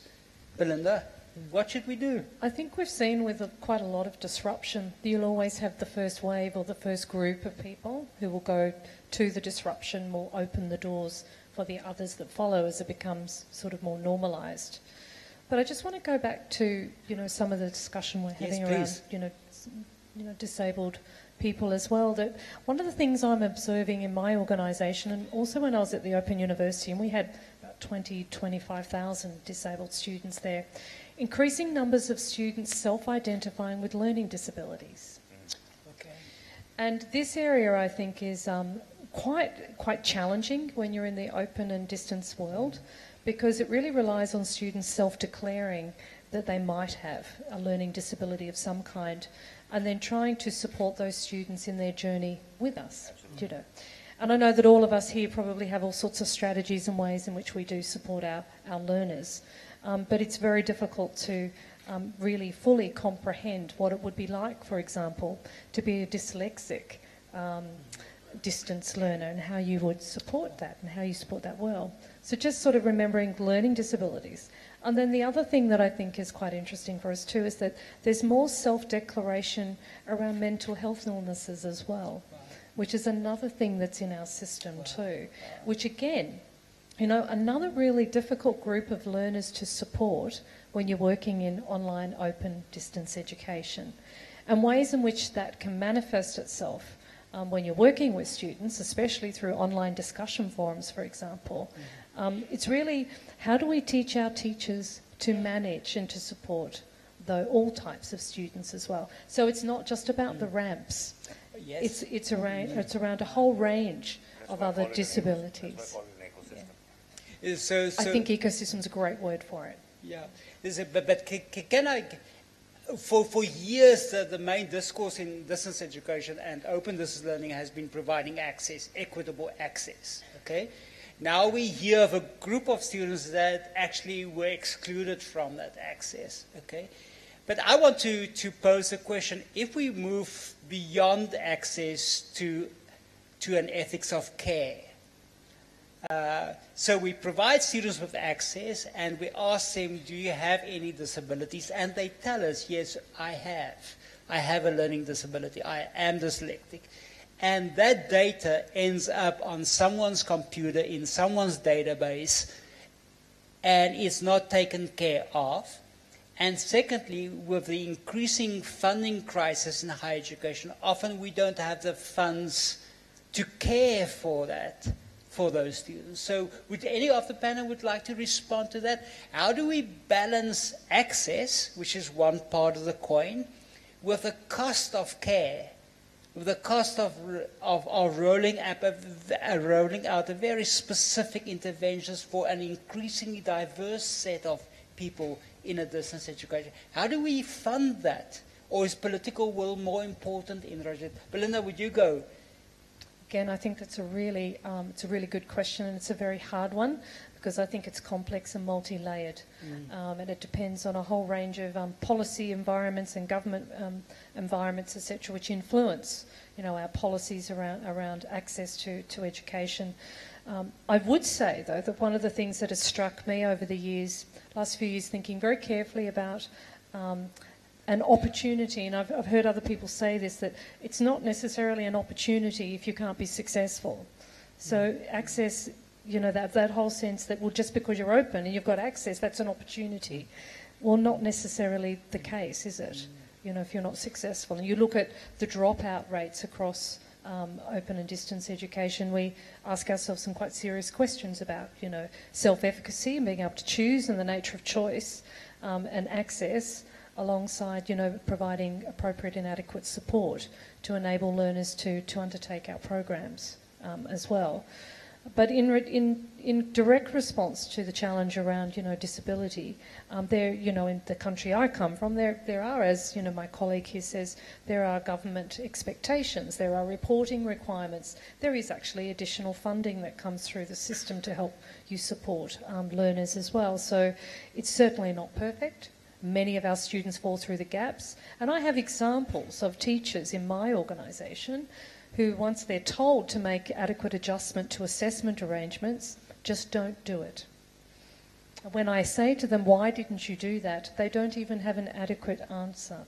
Speaker 2: Belinda, what should we do?
Speaker 3: I think we've seen with a, quite a lot of disruption, you'll always have the first wave or the first group of people who will go to the disruption, will open the doors for the others that follow as it becomes sort of more normalised. But I just want to go back to you know some of the discussion we're
Speaker 2: Yes,
Speaker 3: having around you know you know disabled people as well. That one of the things I'm observing in my organisation and also when I was at the Open University and we had about 20 25,000 disabled students there, increasing numbers of students self-identifying with learning disabilities.
Speaker 2: Okay.
Speaker 3: And this area, I think, is um, quite quite challenging when you're in the open and distance world, because it really relies on students self-declaring that they might have a learning disability of some kind, and then trying to support those students in their journey with us. You know. And I know that all of us here probably have all sorts of strategies and ways in which we do support our, our learners. Um, but it's very difficult to um, really fully comprehend what it would be like, for example, to be a dyslexic um, distance learner and how you would support that and how you support that well. So just sort of remembering learning disabilities. And then the other thing that I think is quite interesting for us too is that there's more self declaration around mental health illnesses as well, which is another thing that's in our system too, which again, you know, another really difficult group of learners to support when you're working in online open distance education. And ways in which that can manifest itself um, when you're working with students, especially through online discussion forums, for example. Um, it's really how do we teach our teachers to manage and to support the, all types of students as well. So it's not just about the ramps.
Speaker 2: Yes.
Speaker 3: It's, it's, around, it's around a whole range of other disabilities.
Speaker 2: Uh, So,
Speaker 3: I think ecosystem is a great word for it.
Speaker 2: Yeah, but, but ca- ca- can I, for, for years, the, the main discourse in distance education and open distance learning has been providing access, equitable access, okay? Now we hear of a group of students that actually were excluded from that access, okay? But I want to, to pose a question. If we move beyond access to, to an ethics of care, uh, so we provide students with access and we ask them, do you have any disabilities? And they tell us, yes, I have. I have a learning disability. I am dyslexic. And that data ends up on someone's computer in someone's database and is not taken care of. And secondly, with the increasing funding crisis in higher education, often we don't have the funds to care for that for those students. So would any of the panel would like to respond to that? How do we balance access, which is one part of the coin, with the cost of care, with the cost of, of, of rolling, up uh, rolling out a very specific interventions for an increasingly diverse set of people in a distance education? How do we fund that? Or is political will more important Indrajit? Belinda, would you go?
Speaker 3: Again, I think that's a really, um, it's a really good question, and it's a very hard one because I think it's complex and multi-layered, um, and it depends on a whole range of um, policy environments and government um, environments, etc., which influence, you know, our policies around around access to to education. Um, I would say, though, that one of the things that has struck me over the years, last few years, thinking very carefully about um, an opportunity, and I've, I've heard other people say this, that it's not necessarily an opportunity if you can't be successful. So access, you know, that, that whole sense that, well, just because you're open and you've got access, that's an opportunity. Well, not necessarily the case, is it? You know, if you're not successful. And you look at the dropout rates across um, open and distance education, we ask ourselves some quite serious questions about, you know, self-efficacy and being able to choose and the nature of choice um, and access alongside, you know, providing appropriate and adequate support to enable learners to, to undertake our programs um, as well. But in, in, in direct response to the challenge around, you know, disability, um, there, you know, in the country I come from, there, there are, as, you know, my colleague here says, there are government expectations, there are reporting requirements, there is actually additional funding that comes through the system to help you support um, learners as well. So it's certainly not perfect. Many of our students fall through the gaps. And I have examples of teachers in my organisation who, once they're told to make adequate adjustment to assessment arrangements, just don't do it. When I say to them, why didn't you do that? They don't even have an adequate answer.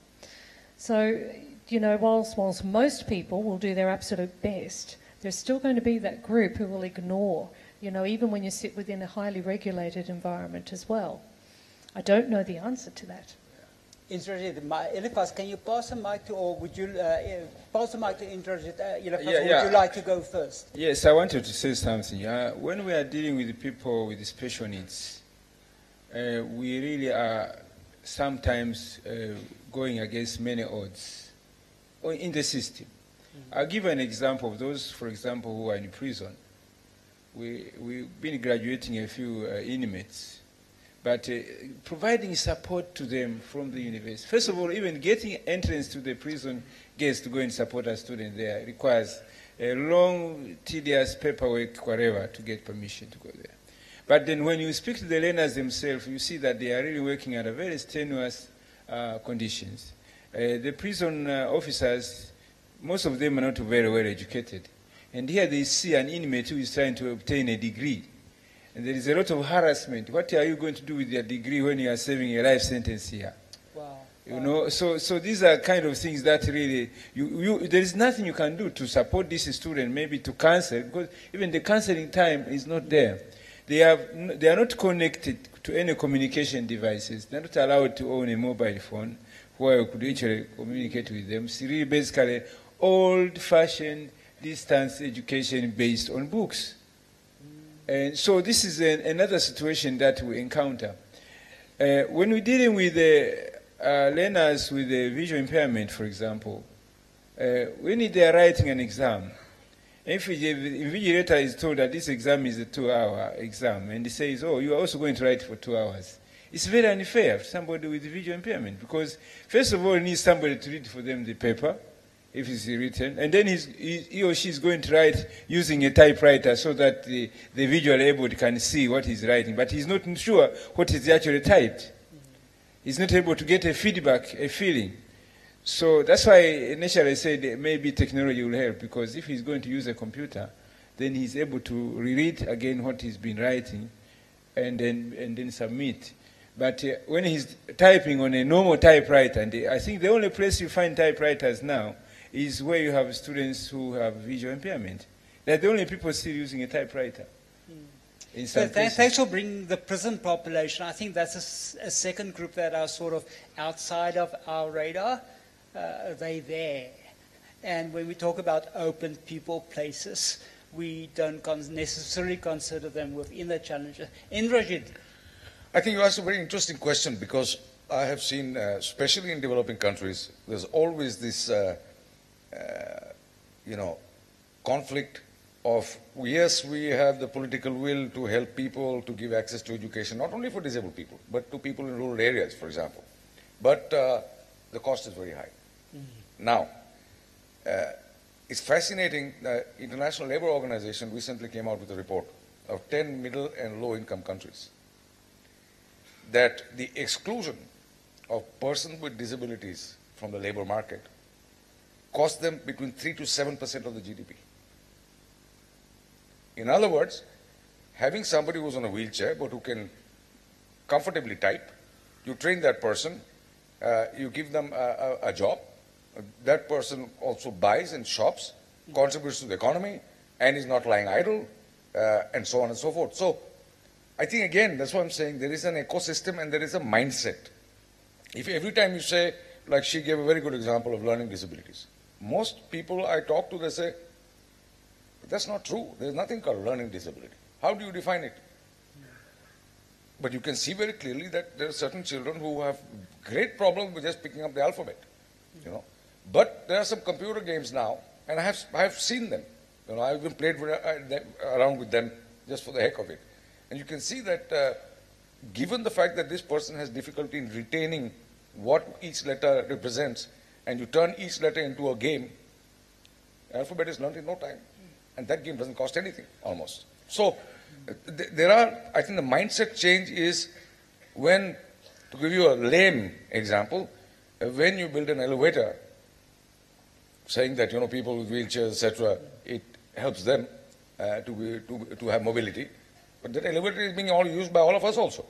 Speaker 3: So, you know, whilst, whilst most people will do their absolute best, there's still going to be that group who will ignore, you know, even when you sit within a highly regulated environment as well. I don't know the answer to that.
Speaker 2: Introduce my Elifas, can you pass the mic to, or would you uh, uh, pass the mic to introduce uh, Elifas,
Speaker 4: Yeah, yeah.
Speaker 2: would you like to go first?
Speaker 4: Yes, I wanted to say something. Uh, when we are dealing with people with special needs, uh, we really are sometimes uh, going against many odds in the system. I'll give an example of those, for example, who are in prison. We, we've been graduating a few uh, inmates, but uh, providing support to them from the university. First of all, even getting entrance to the prison gates to go and support a student there requires a long, tedious paperwork, whatever, to get permission to go there. But then when you speak to the learners themselves, you see that they are really working under very strenuous uh, conditions. Uh, the prison uh, officers, most of them are not very well educated. And here they see an inmate who is trying to obtain a degree. And there is a lot of harassment. What are you going to do with your degree when you are serving a life sentence here?
Speaker 2: Wow.
Speaker 4: You know, so, so these are kind of things that really, you, you, there is nothing you can do to support this student, maybe to cancel, because even the canceling time is not there. They, have, they are not connected to any communication devices. They're not allowed to own a mobile phone where you could actually communicate with them. It's really basically old-fashioned distance education based on books. And so this is an, another situation that we encounter. Uh, when we're dealing with uh, learners with a visual impairment, for example, uh, when they are writing an exam, if the invigilator is told that this exam is a two-hour exam, and he says, "Oh, you are also going to write for two hours," it's very unfair for somebody with visual impairment because, first of all, needs somebody to read for them the paper, if it's written, and then he, he or she is going to write using a typewriter so that the, the visually abled can see what he's writing, but he's not sure what is actually typed. He's not able to get a feedback, a feeling. So that's why initially I said maybe technology will help because if he's going to use a computer, then he's able to reread again what he's been writing and then, and then submit. But uh, when he's typing on a normal typewriter, and I think the only place you find typewriters now is where you have students who have visual impairment. They're the only people still using a typewriter. In
Speaker 2: So
Speaker 4: some
Speaker 2: th-
Speaker 4: places.
Speaker 2: thanks for bringing the prison population. I think that's a second group that are sort of outside of our radar. Uh, they there. And when we talk about open people places, we don't con- necessarily consider them within the challenges. Indrajit,
Speaker 5: I think you asked a very interesting question because I have seen, uh, especially in developing countries, there's always this, uh, you know, conflict of yes, we have the political will to help people to give access to education, not only for disabled people, but to people in rural areas, for example. But uh, the cost is very high. Now, uh, it's fascinating. The International Labour Organization recently came out with a report of 10 middle and low income countries that the exclusion of persons with disabilities from the labor market cost them between 3 to 7 percent of the GDP. In other words, having somebody who's on a wheelchair but who can comfortably type, you train that person, uh, you give them a, a, a job, that person also buys and shops, contributes to the economy, and is not lying idle, uh, and so on and so forth. So, I think again, that's what I'm saying. There is an ecosystem and there is a mindset. If every time you say, like she gave a very good example of learning disabilities, most people I talk to, they say, that's not true. There's nothing called learning disability. How do you define it? But you can see very clearly that there are certain children who have great problems with just picking up the alphabet, you know. But there are some computer games now, and I have I have seen them. You know, I've even played with, uh, around with them just for the heck of it, and you can see that uh, given the fact that this person has difficulty in retaining what each letter represents, and you turn each letter into a game, alphabet is learned in no time, and that game doesn't cost anything almost. So th- there are, I think, the mindset change is when, to give you a lame example, when you build an elevator, saying that you know people with wheelchairs, etc., it helps them uh, to, be, to to have mobility, but that elevator is being all used by all of us also.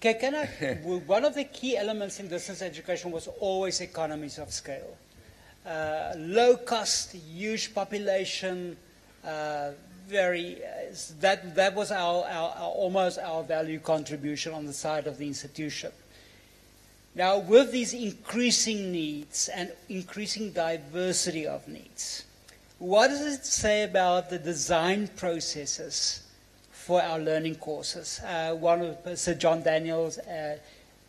Speaker 2: Can, I, one of the key elements in distance education was always economies of scale. Uh, low cost, huge population, uh, very, uh, that, that was our, our, our, almost our value contribution on the side of the institution. Now, with these increasing needs and increasing diversity of needs, what does it say about the design processes for our learning courses? Uh, one of Sir John Daniel's uh,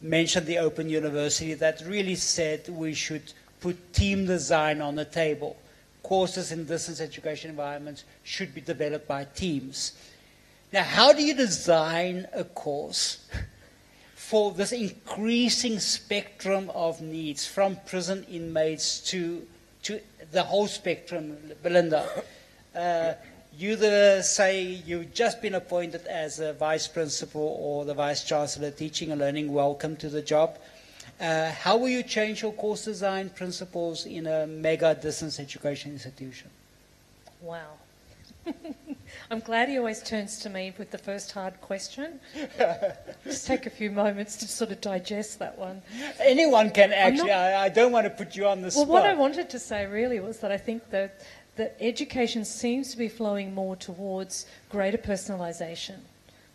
Speaker 2: mentioned the Open University that really said we should put team design on the table. Courses in distance education environments should be developed by teams. Now, how do you design a course for this increasing spectrum of needs, from prison inmates to, to the whole spectrum, Belinda? Uh, you the, say you've just been appointed as a vice principal or the vice chancellor teaching and learning. Welcome to the job. Uh, how will you change your course design principles in a mega distance education institution?
Speaker 3: Wow. I'm glad he always turns to me with the first hard question. Just take a few moments to sort of digest that one.
Speaker 2: Anyone can actually.
Speaker 3: not-
Speaker 2: I, I don't want to put you on the
Speaker 3: Well,
Speaker 2: spot.
Speaker 3: what I wanted to say really was that I think that that education seems to be flowing more towards greater personalisation,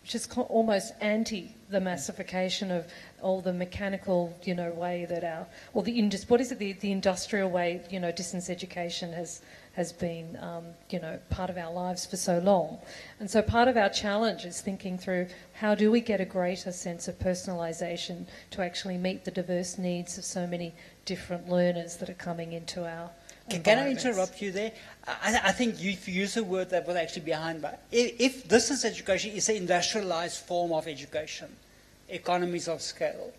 Speaker 3: which is almost anti the massification of all the mechanical, you know, way that our, or the indus, what is it, the, the industrial way, you know, distance education has has been, um, you know, part of our lives for so long. And so part of our challenge is thinking through how do we get a greater sense of personalisation to actually meet the diverse needs of so many different learners that are coming into our
Speaker 2: Can, I interrupt you there? I, I think you used a word that was actually behind. But if, if is education it's an industrialized form of education, economies of scale,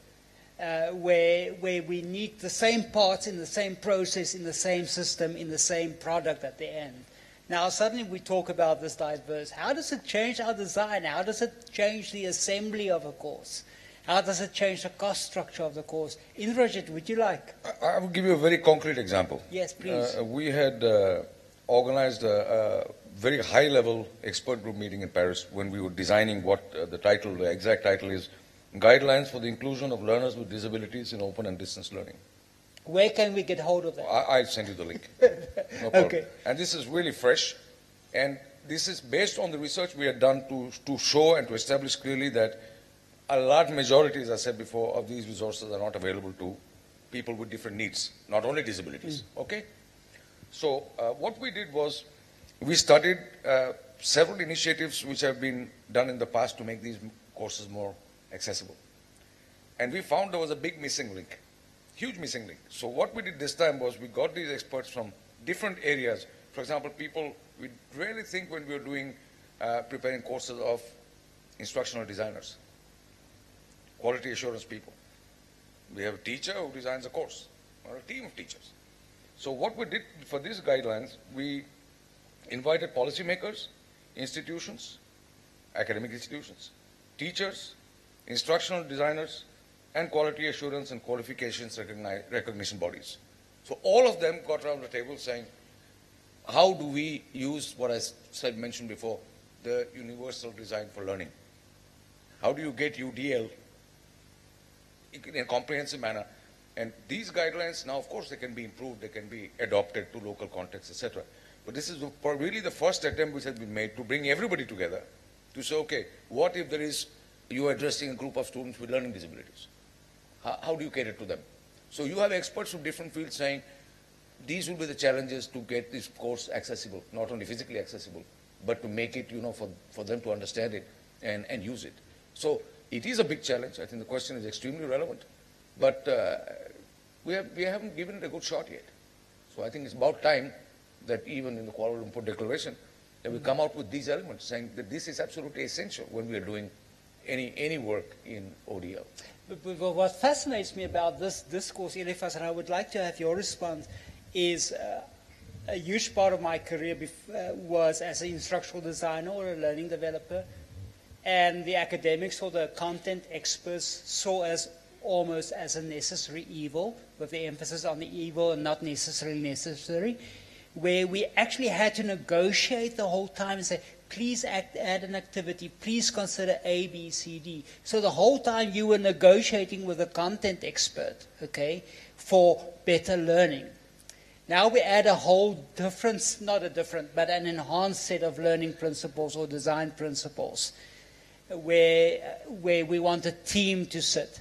Speaker 2: uh, where where we need the same parts in the same process, in the same system, in the same product at the end. Now suddenly we talk about this diverse. How does it change our design? How does it change the assembly of a course? How does it change the cost structure of the course? Indrajit, would you like?
Speaker 5: I I will give you a very concrete example.
Speaker 2: Yes, please.
Speaker 5: Uh, we had uh, organized a, a very high-level expert group meeting in Paris when we were designing what uh, the title, the exact title is, Guidelines for the Inclusion of Learners with Disabilities in Open and Distance Learning.
Speaker 2: Where can we get hold of that?
Speaker 5: I, I'll send you the link. No problem.
Speaker 2: Okay.
Speaker 5: And this is really fresh, and this is based on the research we had done to, to show and to establish clearly that a large majority, as I said before, of these resources are not available to people with different needs, not only disabilities. Okay? So uh, what we did was we studied uh, several initiatives which have been done in the past to make these courses more accessible. And we found there was a big missing link, huge missing link. So what we did this time was we got these experts from different areas. For example, people, we rarely think when we are doing, uh, preparing courses of instructional designers, quality assurance people. We have a teacher who designs a course, or a team of teachers. So what we did for these guidelines, we invited policymakers, institutions, academic institutions, teachers, instructional designers, and quality assurance and qualifications recognition bodies. So all of them got around the table saying, how do we use what I said mentioned before, the universal design for learning? How do you get UDL in a comprehensive manner? And these guidelines now, of course, they can be improved, they can be adopted to local contexts, etc. But this is really the first attempt which has been made to bring everybody together to say, okay, what if there is you are addressing a group of students with learning disabilities? How, how do you cater to them? So you have experts from different fields saying these will be the challenges to get this course accessible, not only physically accessible, but to make it, you know, for, for them to understand it and, and use it. So it is a big challenge. I think the question is extremely relevant, but uh, we, have, we haven't given it a good shot yet. So I think it's about time that even in the Kuala Lumpur Declaration, that we come out with these elements, saying that this is absolutely essential when we are doing any, any work in ODL.
Speaker 2: But, but what- fascinates me about this discourse, Elifas, and I would like to have your response, is uh, a huge part of my career uh, was as an instructional designer or a learning developer, and the academics or the content experts saw us almost as a necessary evil, with the emphasis on the evil and not necessarily necessary, where we actually had to negotiate the whole time and say, please act, add an activity, please consider A, B, C, D. So the whole time you were negotiating with a content expert, okay, for better learning. Now we add a whole different, not a different, but an enhanced set of learning principles or design principles where, where we want a team to sit.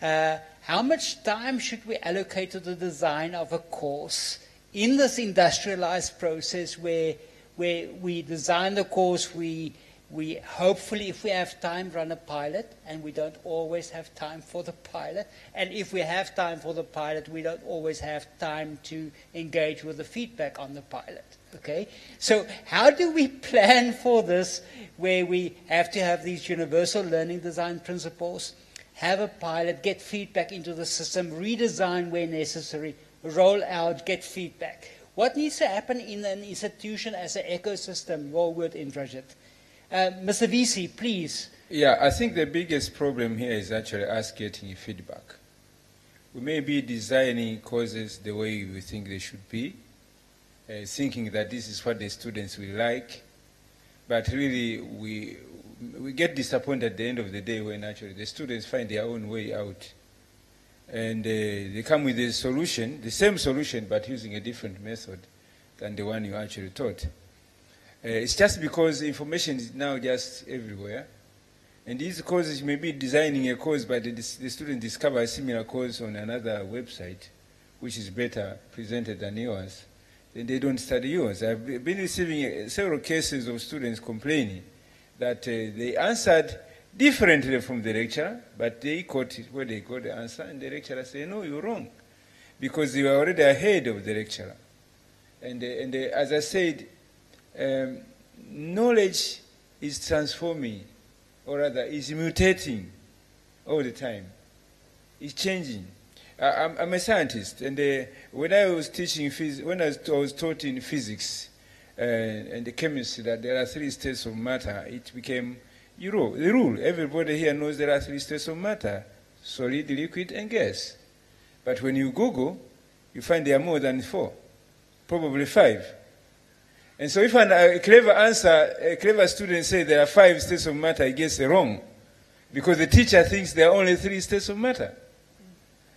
Speaker 2: Uh, how much time should we allocate to the design of a course in this industrialized process where, where we design the course, we, we hopefully, if we have time, run a pilot, and we don't always have time for the pilot. And if we have time for the pilot, we don't always have time to engage with the feedback on the pilot. Okay? So, how do we plan for this where we have to have these universal learning design principles? have a pilot, get feedback into the system, redesign where necessary, roll out, get feedback. What needs to happen in an institution as an ecosystem? Your word. Uh, Mr. VC, please.
Speaker 4: Yeah, I think the biggest problem here is actually us getting feedback. We may be designing courses the way we think they should be, uh, thinking that this is what the students will like, But really, we, we get disappointed at the end of the day when actually the students find their own way out. And uh, they come with a solution, the same solution, but using a different method than the one you actually taught. Uh, it's just because information is now just everywhere. And these courses, may be designing a course, but the, the student discover a similar course on another website, which is better presented than yours. Then they don't study yours. I've been receiving several cases of students complaining that uh, they answered differently from the lecturer, but they it where they got the answer, and the lecturer said, No, you're wrong, because you were already ahead of the lecturer. And, uh, and uh, as I said, um, knowledge is transforming, or rather, is mutating all the time. It's changing. I, I'm, I'm a scientist, and uh, when I was teaching phys- when I was, I was taught in physics uh, and the chemistry that there are three states of matter, it became you know, the rule. Everybody here knows there are three states of matter: solid, liquid, and gas. But when you Google, you find there are more than four, probably five. And so if an, a clever answer, a clever student says there are five states of matter, he gets it wrong. Because the teacher thinks there are only three states of matter.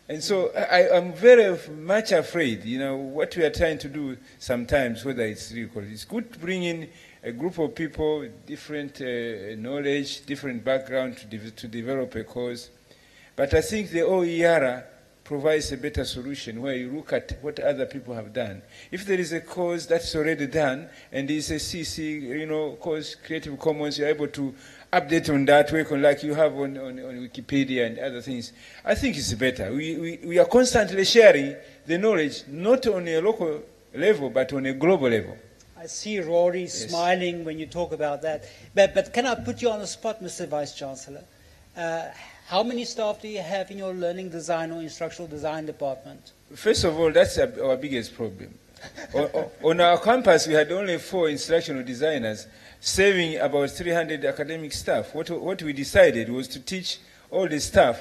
Speaker 4: And so I, am very much afraid, you know, what we are trying to do sometimes, whether it's real, it's good to bring in a group of people, different uh, knowledge, different background to, de- to develop a cause. But I think the OER provides a better solution where you look at what other people have done. If there is a cause that's already done and it's a CC, you know, cause Creative Commons, you're able to update on that work on like you have on, on, on Wikipedia and other things. I think it's better. We, we, we are constantly sharing the knowledge, not on a local level, but on a global level.
Speaker 2: I see Rory yes. smiling when you talk about that. But, but can I put you on the spot, Mr. Vice Chancellor? Uh, how many staff do you have in your learning design or instructional design department?
Speaker 4: First of all, that's our biggest problem. on, on our campus, we had only four instructional designers, saving about 300 academic staff. What, what we decided was to teach all the staff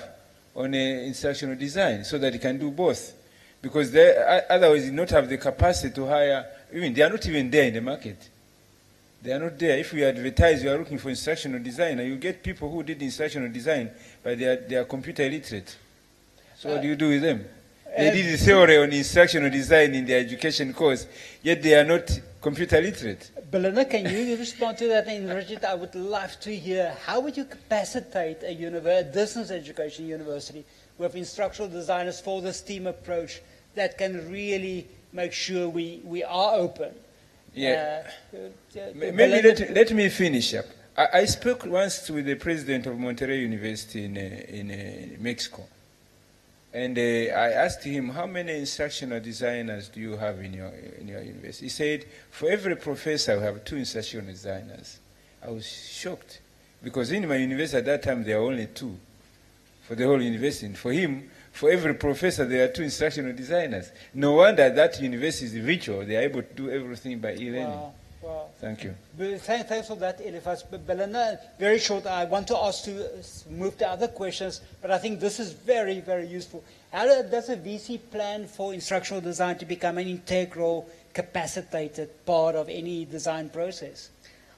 Speaker 4: on instructional design so that they can do both. Because they, otherwise, you not have the capacity to hire, even they are not even there in the market. They are not there. If we advertise, you are looking for instructional designer, you get people who did instructional design, but they are, they are computer illiterate. So uh, what do you do with them? They uh, did the theory on instructional design in their education course, yet they are not computer literate.
Speaker 2: Belinda, can you respond to that? And Richard, I would love to hear how would you capacitate a, a distance education university with instructional designers for the STEAM approach that can really make sure we, we are open
Speaker 4: yeah. Uh, Maybe let, let me finish up. I, I, spoke once with the president of Monterrey University in, uh, in uh, Mexico. And uh, I asked him, how many instructional designers do you have in your, in your university? He said, for every professor, we have two instructional designers. I was shocked because in my university at that time, there were only two for the whole university. And for him, for every professor, there are two instructional designers. No wonder that university is virtual. They are able to do everything by e-learning. Wow. Wow. Thank you.
Speaker 2: Thanks for that, Elifas. Belinda, very short. I want to ask to move to other questions, but I think this is very, very useful. How does a VC plan for instructional design to become an integral, capacitated part of any design process?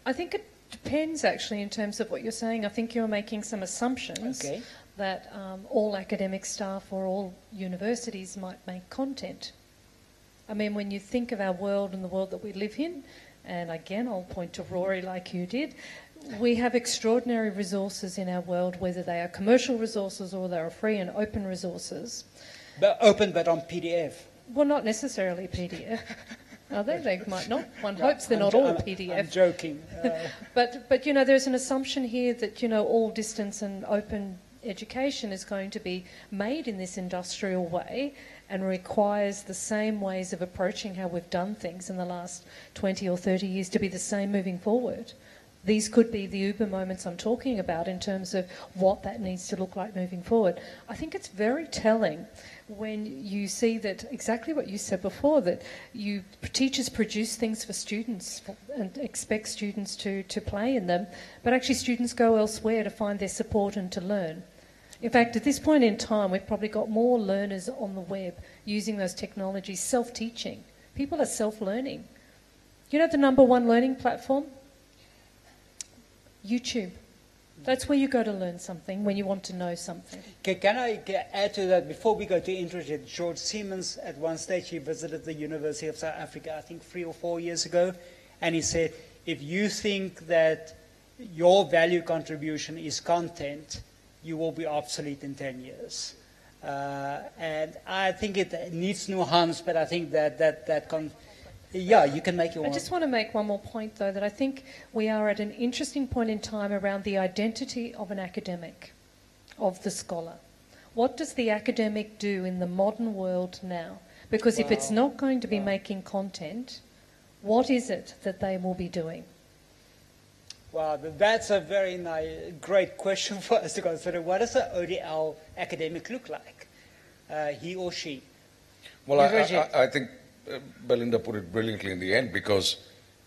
Speaker 3: I think it depends actually in terms of what you're saying. I think you're making some assumptions okay that um, all academic staff or all universities might make content. I mean, when you think of our world and the world that we live in, and again, I'll point to Rory like you did, we have extraordinary resources in our world, whether they are commercial resources or they are free and open resources.
Speaker 2: But open, but on PDF.
Speaker 3: Well, not necessarily PDF. Are they? They might not. One hopes they're I'm not all PDF.
Speaker 2: I'm joking. Uh.
Speaker 3: but, but, you know, there's an assumption here that, you know, all distance and open education is going to be made in this industrial way and requires the same ways of approaching how we've done things in the last 20 or 30 years to be the same moving forward. These could be the uber moments I'm talking about in terms of what that needs to look like moving forward. I think it's very telling when you see that exactly what you said before that you teachers produce things for students and expect students to, to play in them, but actually students go elsewhere to find their support and to learn. In fact, at this point in time, we've probably got more learners on the web using those technologies, self teaching. People are self learning. You know the number one learning platform? YouTube. That's where you go to learn something when you want to know something.
Speaker 2: Can, can I add to that before we go to Indrajit? George Siemens, at one stage, he visited the University of South Africa, I think three or four years ago, and he said, if you think that your value contribution is content, you will be obsolete in 10 years. Uh, and I think it needs nuance, but I think that, that, that con- yeah, you can make your
Speaker 3: I just want to make one more point, though, that I think we are at an interesting point in time around the identity of an academic, of the scholar. What does the academic do in the modern world now? Because if it's not going to be making content, what is it that they will be doing?
Speaker 2: Wow, that's a very nice, great question for us to consider. What does an ODL academic look like? Uh, he or she?
Speaker 5: Well, I, I, I think uh, Belinda put it brilliantly in the end because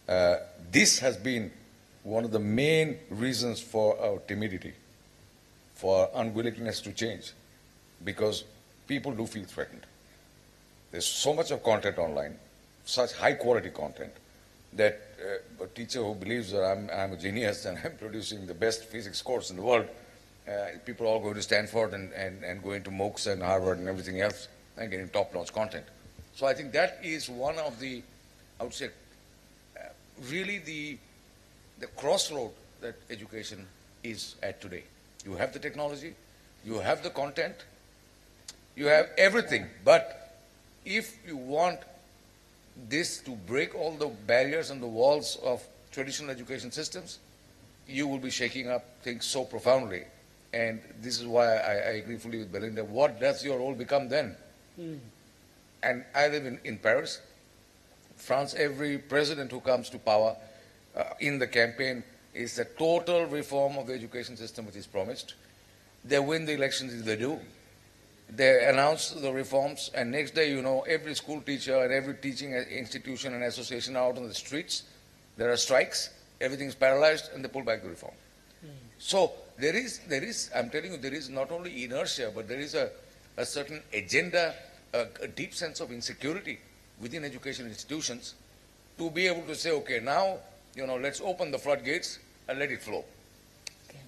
Speaker 5: uh, this has been one of the main reasons for our timidity, for our unwillingness to change, because people do feel threatened. There's so much of content online, such high quality content, that uh, a teacher who believes that I'm, I'm a genius and I'm producing the best physics course in the world, uh, people all go to Stanford and, and, and going to MOOCs and Harvard and everything else and getting top notch content. So I think that is one of the, I would say, uh, really the, the crossroad that education is at today. You have the technology, you have the content, you have everything, but if you want this to break all the barriers and the walls of traditional education systems, you will be shaking up things so profoundly. And this is why I, I agree fully with Belinda. What does your role become then? And I live in, in Paris. France, every president who comes to power uh, in the campaign is a total reform of the education system which is promised. They win the elections if they do. They announce the reforms, and next day, you know, every school teacher and every teaching institution and association are out on the streets. There are strikes, everything's paralyzed, and they pull back the reform. Hmm. So there is, there is, I'm telling you, there is not only inertia, but there is a, a certain agenda, a, a deep sense of insecurity within education institutions to be able to say, okay, now, you know, let's open the floodgates and let it flow.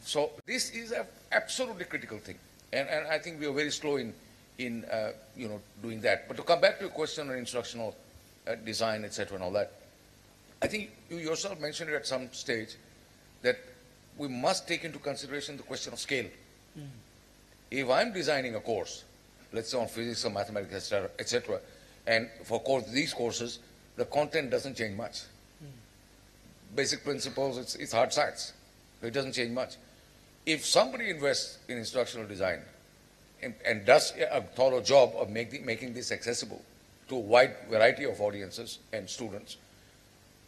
Speaker 5: So this is an absolutely critical thing. And, and I think we are very slow in, in uh, you know, doing that. But to come back to your question on instructional uh, design, etc., and all that, I think you yourself mentioned it at some stage that we must take into consideration the question of scale. If I'm designing a course, let's say on physics or mathematics, etc., etc., and for course, these courses, the content doesn't change much. Basic principles, it's, it's hard science. It doesn't change much. If somebody invests in instructional design and, and does a thorough job of the, making this accessible to a wide variety of audiences and students,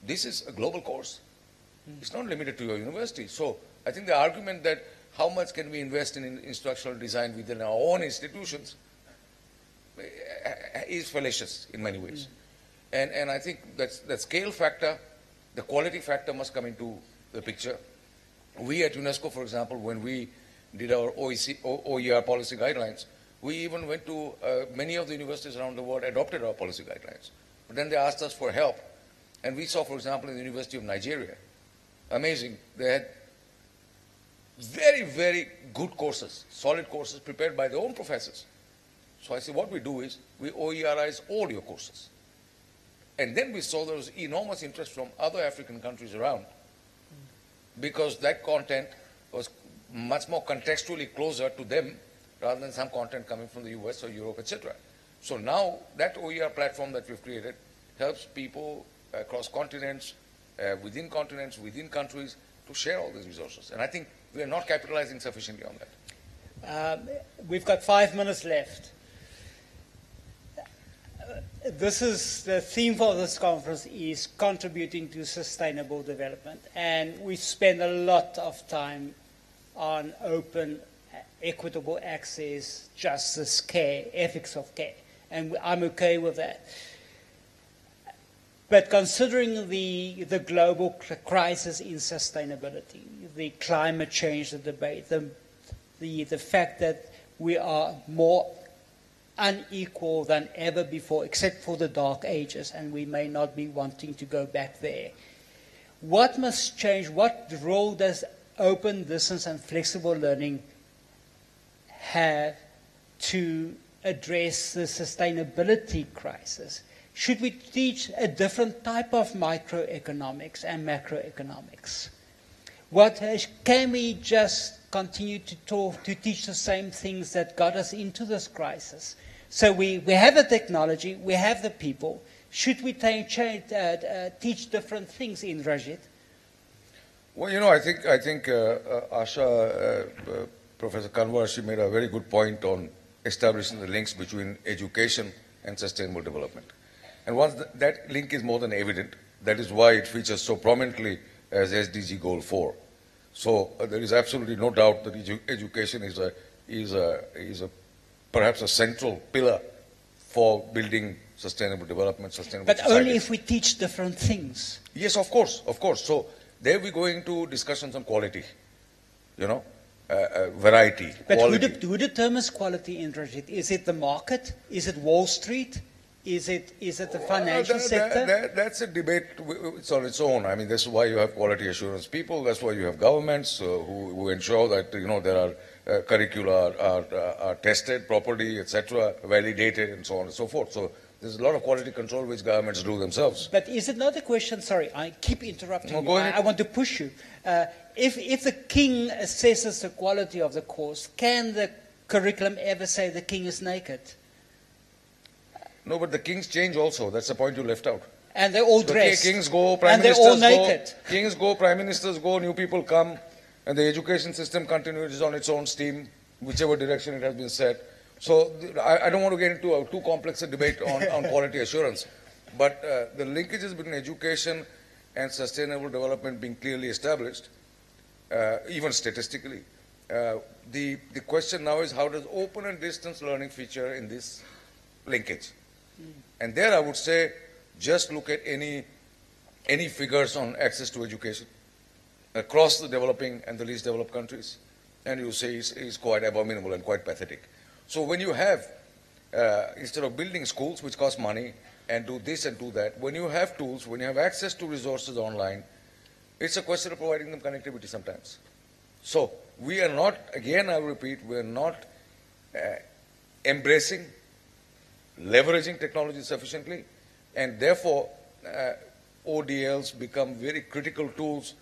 Speaker 5: this is a global course. Hmm. It's not limited to your university. So I think the argument that how much can we invest in instructional design within our own institutions eh, eh is fallacious in many ways. Hmm. And, and I think that's, the scale factor, the quality factor must come into the picture. We at UNESCO, for example, when we did our OEC, OER policy guidelines, we even went to uh, many of the universities around the world adopted our policy guidelines. But then they asked us for help. And we saw, for example, in the University of Nigeria, amazing, they had very, very good courses, solid courses prepared by their own professors. So I said, what we do is we OERize all your courses. And then we saw there was enormous interest from other African countries around because that content was much more contextually closer to them rather than some content coming from the US or Europe, etc. So now that OER platform that we've created helps people across continents, uh, within continents, within countries to share all these resources. And I think we are not capitalizing sufficiently on that.
Speaker 2: Um, we've got five minutes left. This is the theme for this conference is contributing to sustainable development, and we spend a lot of time on open, uh, equitable access, justice, care, ethics of care, and I'm okay with that. But considering the, the global crisis in sustainability, the climate change the debate, the, the, the fact that we are more unequal than ever before, except for the dark ages, and we may not be wanting to go back there. What must change? What role does open, distance, and flexible learning have to address the sustainability crisis? Should we teach a different type of microeconomics and macroeconomics? What uh, can we just continue to talk to teach the same things that got us into this crisis? So we, we have the technology, we have the people. Should we cha- uh, uh, teach different things Indrajit?
Speaker 5: Well, you know, I think I think uh, uh, Asha, uh, uh, Professor Kanwar, she made a very good point on establishing the links between education and sustainable development. And once th- that link is more than evident, that is why it features so prominently as SDG Goal 4. So uh, there is absolutely no doubt that edu- education is a is a is a perhaps a central pillar for building sustainable development, sustainable.
Speaker 2: But only if we teach different things.
Speaker 5: Yes, of course, of course. So there we go into discussions on quality, you know, uh, uh, variety,
Speaker 2: But who, de- who determines quality Indrajit? Is it the market? Is it Wall Street? Is it, is it the financial
Speaker 5: Uh, that-
Speaker 2: sector?
Speaker 5: that- that- that's a debate. It's on its own. I mean, this is why you have quality assurance people. That's why you have governments uh, who, who ensure that you know there are uh, curricula are, are, are tested properly, etc., validated, and so on and so forth. So there's a lot of quality control which governments do themselves.
Speaker 2: But is it not a question? Sorry, I keep interrupting
Speaker 5: No,
Speaker 2: you.
Speaker 5: go
Speaker 2: I. I want to push you. Uh, if, if the king assesses the quality of the course, can the curriculum ever say the king is naked?
Speaker 5: No, but the kings change also. That's the point you left out.
Speaker 2: And they're all
Speaker 5: So
Speaker 2: dressed.
Speaker 5: kings go, prime
Speaker 2: and they're
Speaker 5: ministers
Speaker 2: all naked.
Speaker 5: go, kings go, prime ministers go, new people come, and the education system continues on its own steam, whichever direction it has been set. So I, I don't want to get into a too complex a debate on, on quality assurance, but uh, the linkages between education and sustainable development being clearly established, uh, even statistically. Uh, the, the question now is how does open and distance learning feature in this linkage? And there I would say just look at any, any figures on access to education across the developing and the least developed countries, and you say it's, it's quite abominable and quite pathetic. So when you have, uh, instead of building schools which cost money and do this and do that, when you have tools, when you have access to resources online, it's a question of providing them connectivity sometimes. So we are not, again I repeat, we are not uh, embracing, leveraging technology sufficiently, and therefore uh, ODLs become very critical tools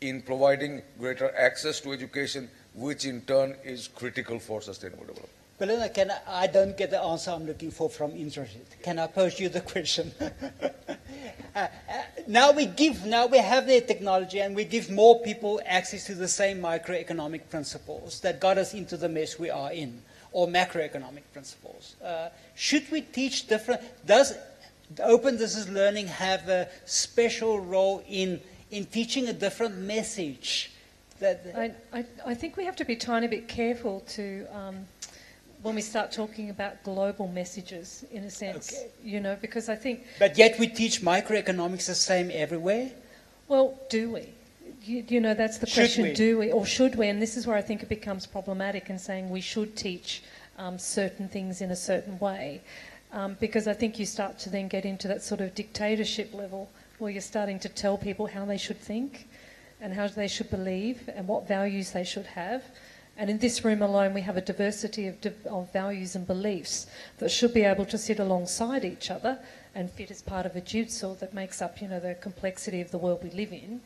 Speaker 5: in providing greater access to education, which in turn is critical for sustainable development.
Speaker 2: Belinda, can I, I don't get the answer I'm looking for from Indrajit. Can I pose you the question? Uh, uh, now we give, now we have the technology and we give more people access to the same microeconomic principles that got us into the mess we are in, or macroeconomic principles. Uh, should we teach different, does open distance learning have a special role in, in teaching a different message? That,
Speaker 3: I, I, I think we have to be a tiny bit careful to um, when we start talking about global messages, in a sense,
Speaker 2: Okay.
Speaker 3: you know, because I think,
Speaker 2: but yet we teach microeconomics the same everywhere?
Speaker 3: well, do we? You, you know, that's the
Speaker 2: Should
Speaker 3: question.
Speaker 2: we?
Speaker 3: Do we, or should we? And this is where I think it becomes problematic in saying we should teach um, certain things in a certain way, um, because I think you start to then get into that sort of dictatorship level where you're starting to tell people how they should think and how they should believe and what values they should have. And in this room alone, we have a diversity of, div- of values and beliefs that should be able to sit alongside each other and fit as part of a jigsaw that makes up, you know, the complexity of the world we live in.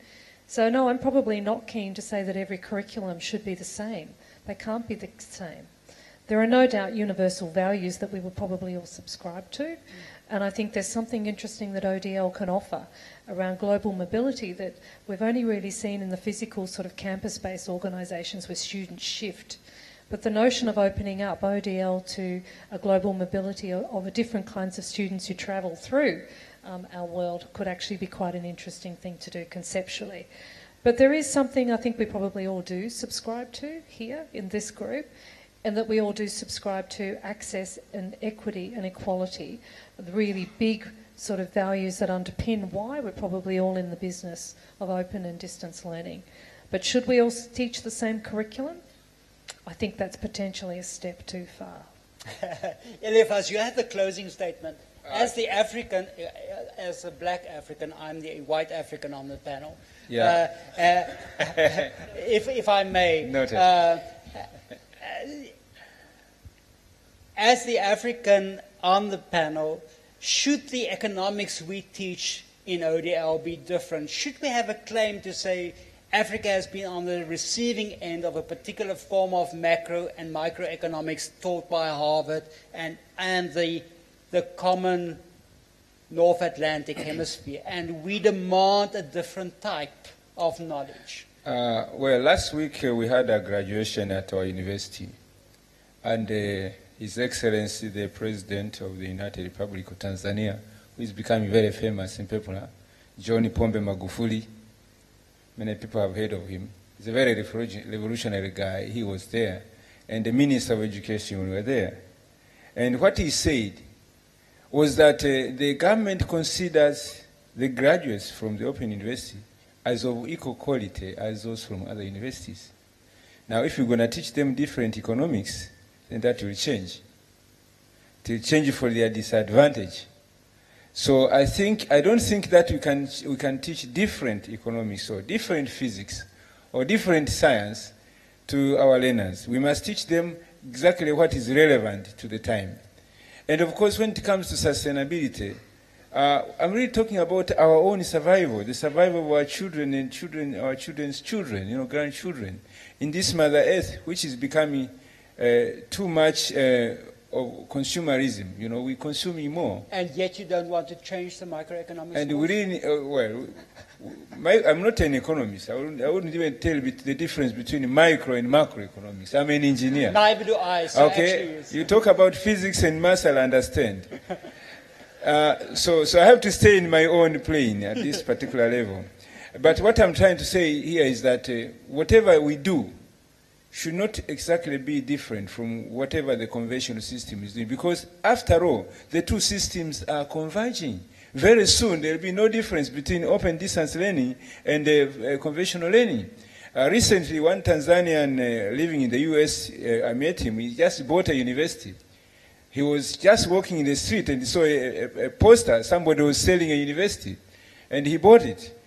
Speaker 3: So no, I'm probably not keen to say that every curriculum should be the same. They can't be the same. There are no doubt universal values that we would probably all subscribe to, and I think there's something interesting that ODL can offer around global mobility that we've only really seen in the physical sort of campus-based organisations where students shift. But the notion of opening up ODL to a global mobility of, of a different kinds of students who travel through um, our world could actually be quite an interesting thing to do conceptually. But there is something I think we probably all do subscribe to here in this group, and that we all do subscribe to access and equity and equality, the really big sort of values that underpin why we're probably all in the business of open and distance learning. But should we all teach the same curriculum? I think that's potentially a step too far.
Speaker 2: Elifas, you have the closing statement. As the African, uh, as a black African, I'm the white African on the panel.
Speaker 4: Yeah.
Speaker 2: Uh, uh, if, if I may.
Speaker 4: Noted.
Speaker 2: Uh, as the African on the panel, should the economics we teach in ODL be different? Should we have a claim to say Africa has been on the receiving end of a particular form of macro and microeconomics taught by Harvard and, and the, the common North Atlantic hemisphere, and we demand a different type of knowledge?
Speaker 4: Uh, well, last week uh, we had a graduation at our university, and uh, His Excellency, the President of the United Republic of Tanzania, who is becoming very famous and popular, John Pombe Magufuli. Many people have heard of him. He's a very revolutionary guy. He was there, and the Minister of Education were there. And what he said was that uh, the government considers the graduates from the Open University as of equal quality as those from other universities. Now, if you're going to teach them different economics, then that will change. It will change for their disadvantage. So I think I don't think that we can we can teach different economics or different physics or different science to our learners. We must teach them exactly what is relevant to the time. And of course, when it comes to sustainability, uh, I'm really talking about our own survival, the survival of our children and children, our children's children, you know, grandchildren, in this Mother Earth, which is becoming uh, too much uh, of consumerism. You know, we consuming more.
Speaker 2: And yet you don't want to change the microeconomics.
Speaker 4: And we really, uh, well, my, I'm not an economist. I wouldn't, I wouldn't even tell the difference between micro and macroeconomics. I'm an engineer.
Speaker 2: Neither do I. So
Speaker 4: Okay, you talk about physics and maths, I'll understand. Uh, so, so I have to stay in my own plane at this particular level. But what I'm trying to say here is that uh, whatever we do should not exactly be different from whatever the conventional system is doing, because after all, the two systems are converging. Very soon, there will be no difference between open distance learning and uh, uh, conventional learning. Uh, recently, one Tanzanian uh, living in the US, uh, I met him, he just bought a university. He was just walking in the street and saw a, a, a poster, somebody was selling a university, and he bought it.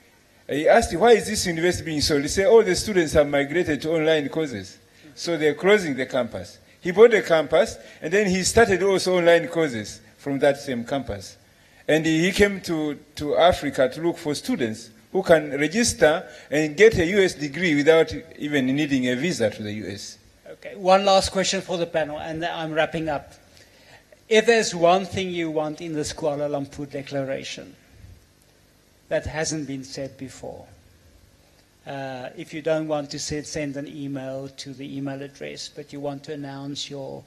Speaker 4: He asked, why is this university being sold? He said, all the students have migrated to online courses, so they're closing the campus. He bought the campus, and then he started also online courses from that same campus. And he came to, to Africa to look for students who can register and get a US degree without even needing a visa to the US.
Speaker 2: Okay, one last question for the panel, and I'm wrapping up. If there's one thing you want in this Kuala Lumpur Declaration that hasn't been said before, uh, if you don't want to send, send an email to the email address, but you want to announce your,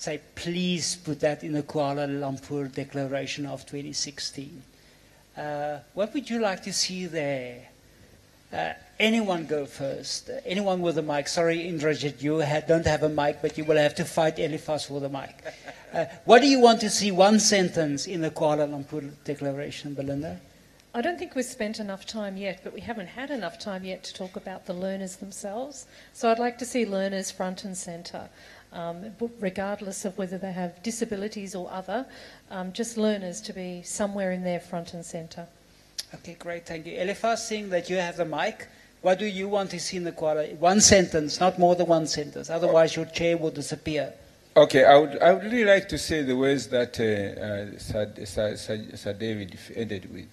Speaker 2: say, please put that in the Kuala Lumpur Declaration of 2016. Uh, what would you like to see there? Uh, anyone go first? Anyone with a mic? Sorry, Indrajit, you ha- don't have a mic, but you will have to fight Elifas for the mic. Uh, what do you want to see? One sentence in the Kuala Lumpur Declaration, Belinda?
Speaker 3: I don't think we've spent enough time yet, but we haven't had enough time yet to talk about the learners themselves. So I'd like to see learners front and centre, um, regardless of whether they have disabilities or other, um, just learners to be somewhere in there front and centre.
Speaker 2: Okay, great, thank you. Elifas, seeing that you have the mic, what do you want to see in the Kuala? One sentence, not more than one sentence, otherwise your chair will disappear.
Speaker 4: Okay, I would, I would really like to say the words that uh, uh, Sir, Sir, Sir, Sir David ended with.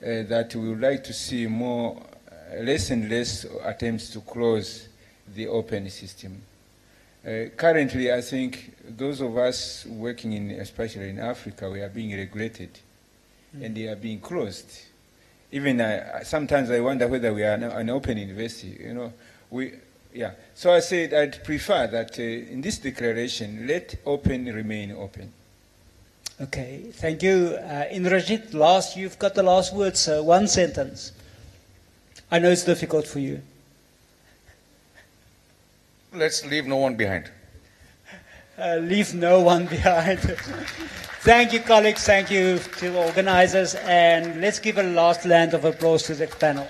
Speaker 4: Uh, that we would like to see more, uh, less and less attempts to close the open system. Uh, currently, I think those of us working in, especially in Africa, we are being regulated and they are being closed. Even I, sometimes I wonder whether we are an, an open university. You know, we, yeah. So I said I'd prefer that uh, in this declaration, let open remain open.
Speaker 2: Okay, thank you. Uh, Indrajit, last, you've got the last word, sir. One sentence. I know it's difficult for you.
Speaker 5: Let's leave no one behind.
Speaker 2: Uh, leave no one behind. thank you, colleagues. Thank you to the organizers. And let's give a last round of applause to the panel.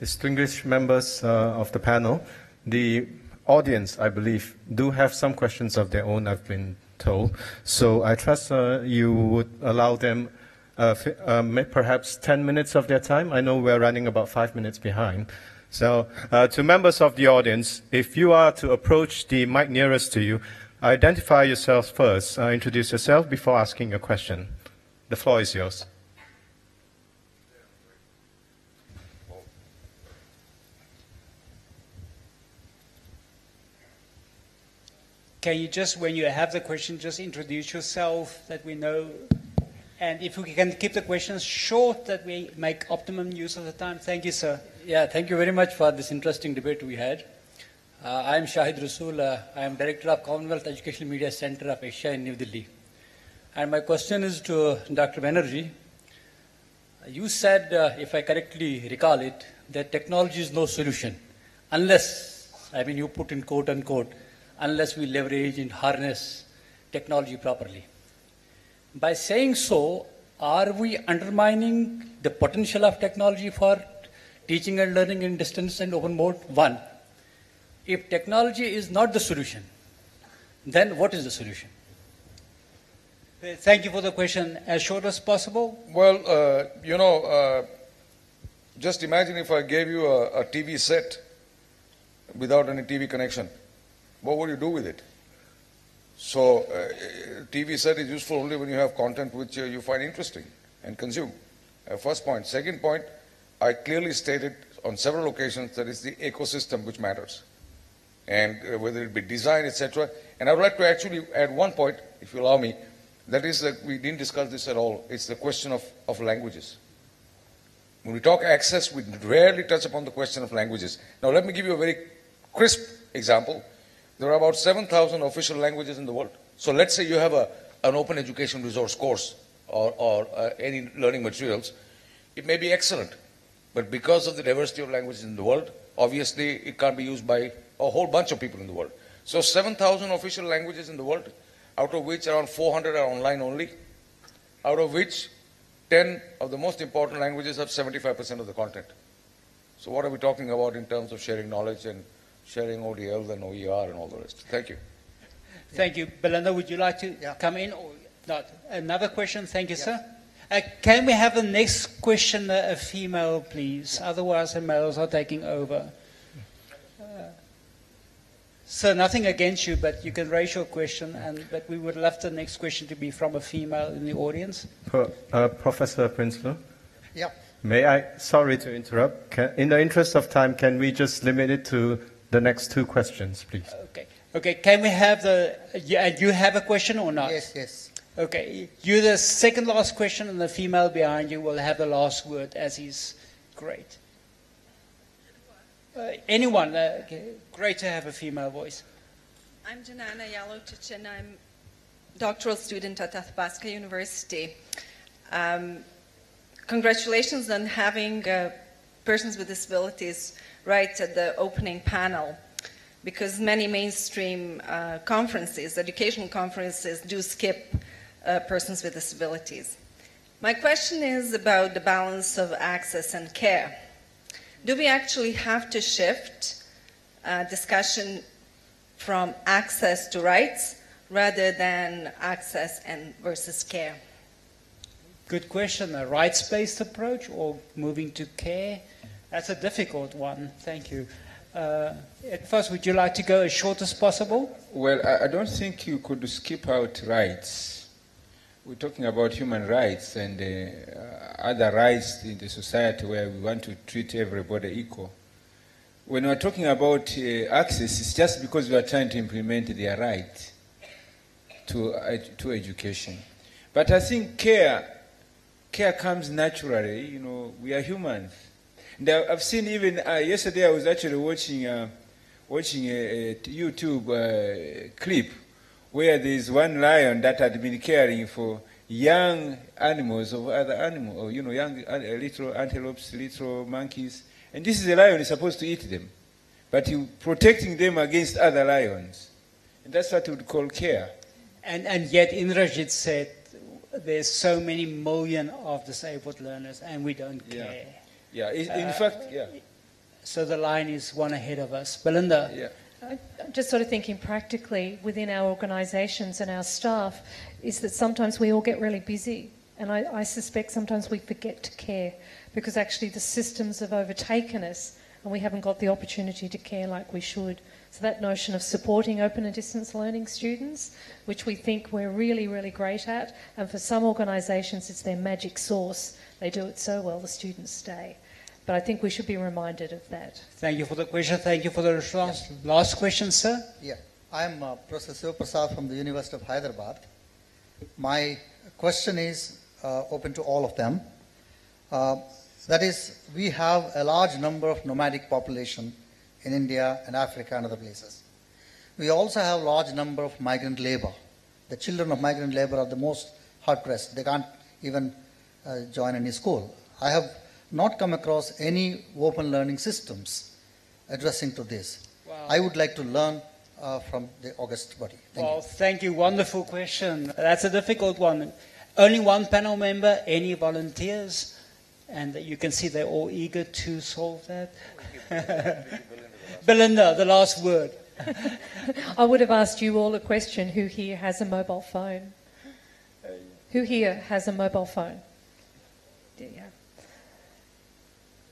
Speaker 1: Distinguished members uh, of the panel, the audience, I believe, do have some questions of their own. I've been told. So I trust uh, you would allow them uh, uh, perhaps 10 minutes of their time. I know we're running about five minutes behind. So, uh, to members of the audience, if you are to approach the mic nearest to you, identify yourself first. Uh, introduce yourself before asking your question. The floor is yours.
Speaker 2: Can you just, when you have the question, just introduce yourself that we know? And if we can keep the questions short, that we make optimum use of the time. Thank you, sir.
Speaker 6: Yeah, thank you very much for this interesting debate we had. Uh, I am Shahid Rasool. Uh, I am Director of Commonwealth Educational Media Center of Asia in New Delhi. And my question is to Dr. Banerjee. You said, uh, if I correctly recall it, that technology is no solution unless, I mean, you put in quote unquote, unless we leverage and harness technology properly. By saying so, are we undermining the potential of technology for teaching and learning in distance and open mode? One. If technology is not the solution, then what is the solution?
Speaker 2: Uh, Thank you for the question. As short as possible.
Speaker 5: Well, uh, you know, uh, just imagine if I gave you a, a TV set without any TV connection. What would you do with it? So, uh, TV set is useful only when you have content which uh, you find interesting and consume. Uh, first point. Second point, I clearly stated on several occasions that it's the ecosystem which matters, and uh, whether it be design, etc. And I would like to actually add one point, if you allow me. That is that we didn't discuss this at all. It's the question of, of languages. When we talk access, we rarely touch upon the question of languages. Now, let me give you a very crisp example. There are about 7,000 official languages in the world. So let's say you have a, an open education resource course or, or uh, any learning materials. It may be excellent, but because of the diversity of languages in the world, obviously it can't be used by a whole bunch of people in the world. So 7,000 official languages in the world, out of which around 400 are online only, out of which 10 of the most important languages have 75% of the content. So what are we talking about in terms of sharing knowledge and sharing ODL and OER and all the rest? Thank you.
Speaker 2: Thank you. Belinda, would you like to come in or not? Another question? Thank you, sir. Uh, can we have the next question a female, please? Otherwise, the males are taking over. Uh, Sir, nothing against you, but you can raise your question, and but we would love the next question to be from a female in the audience.
Speaker 1: Pro- uh, Professor Prinsloo?
Speaker 7: Yeah.
Speaker 1: May I, sorry to interrupt, can, in the interest of time, can we just limit it to the next two questions, please?
Speaker 2: Okay. Okay. Can we have the? You, and you have a question or not?
Speaker 7: Yes, yes.
Speaker 2: Okay. You the second last question, and the female behind you will have the last word, as is great. Uh, anyone? Uh, okay. Great to have a female voice.
Speaker 8: I'm Janana Yalotich, and I'm doctoral student at Athabasca University. Um, congratulations on having uh, persons with disabilities right at the opening panel, because many mainstream uh, conferences, educational conferences, do skip uh, persons with disabilities. My question is about the balance of access and care. Do we actually have to shift uh, discussion from access to rights rather than access and versus care?
Speaker 2: Good question. A rights-based approach or moving to care? That's a difficult one. Thank you. Uh, at first, would you like to go as short as possible?
Speaker 4: Well, I, I don't think you could skip out rights. We're talking about human rights and uh, other rights in the society where we want to treat everybody equal. When we're talking about uh, access, it's just because we are trying to implement their right to, uh, to education. But I think care, care comes naturally. You know, we are humans. And I've seen even uh, yesterday. I was actually watching uh, watching a, a YouTube uh, clip where there is one lion that had been caring for young animals of other animals, or you know, young uh, little antelopes, little monkeys, and this is a lion is supposed to eat them, but he protecting them against other lions, and that's what we would call care.
Speaker 2: And, and yet, Indrajit said there's so many million of disabled learners, and we don't care.
Speaker 4: Yeah, i- in
Speaker 2: Uh,
Speaker 4: fact, yeah.
Speaker 2: So the line is one ahead of us. Belinda,
Speaker 4: Yeah.
Speaker 3: I'm just sort of thinking practically within our organisations and our staff is that sometimes we all get really busy. And I, I, suspect sometimes we forget to care because actually the systems have overtaken us and we haven't got the opportunity to care like we should. So that notion of supporting open and distance learning students, which we think we're really, really great at, and for some organisations it's their magic sauce. They do it so well, the students stay. But I think we should be reminded of that.
Speaker 2: Thank you for the question. Thank you for the response. Yes. Last question, sir.
Speaker 7: Yeah, I'm uh, Professor Prasad from the University of Hyderabad. My question is uh, open to all of them. Uh, that is, we have a large number of nomadic population in India and Africa and other places. We also have large number of migrant labor. The children of migrant labor are the most hard pressed. They can't even uh, join any school. I have not come across any open learning systems addressing to this. Wow. I would like to learn uh, from the August body.
Speaker 2: Thank well, you. thank you. Wonderful question. That's a difficult one. Only one panel member, any volunteers? And you can see they're all eager to solve that. Belinda, the last word.
Speaker 3: I would have asked you all a question who here has a mobile phone? Who here has a mobile phone?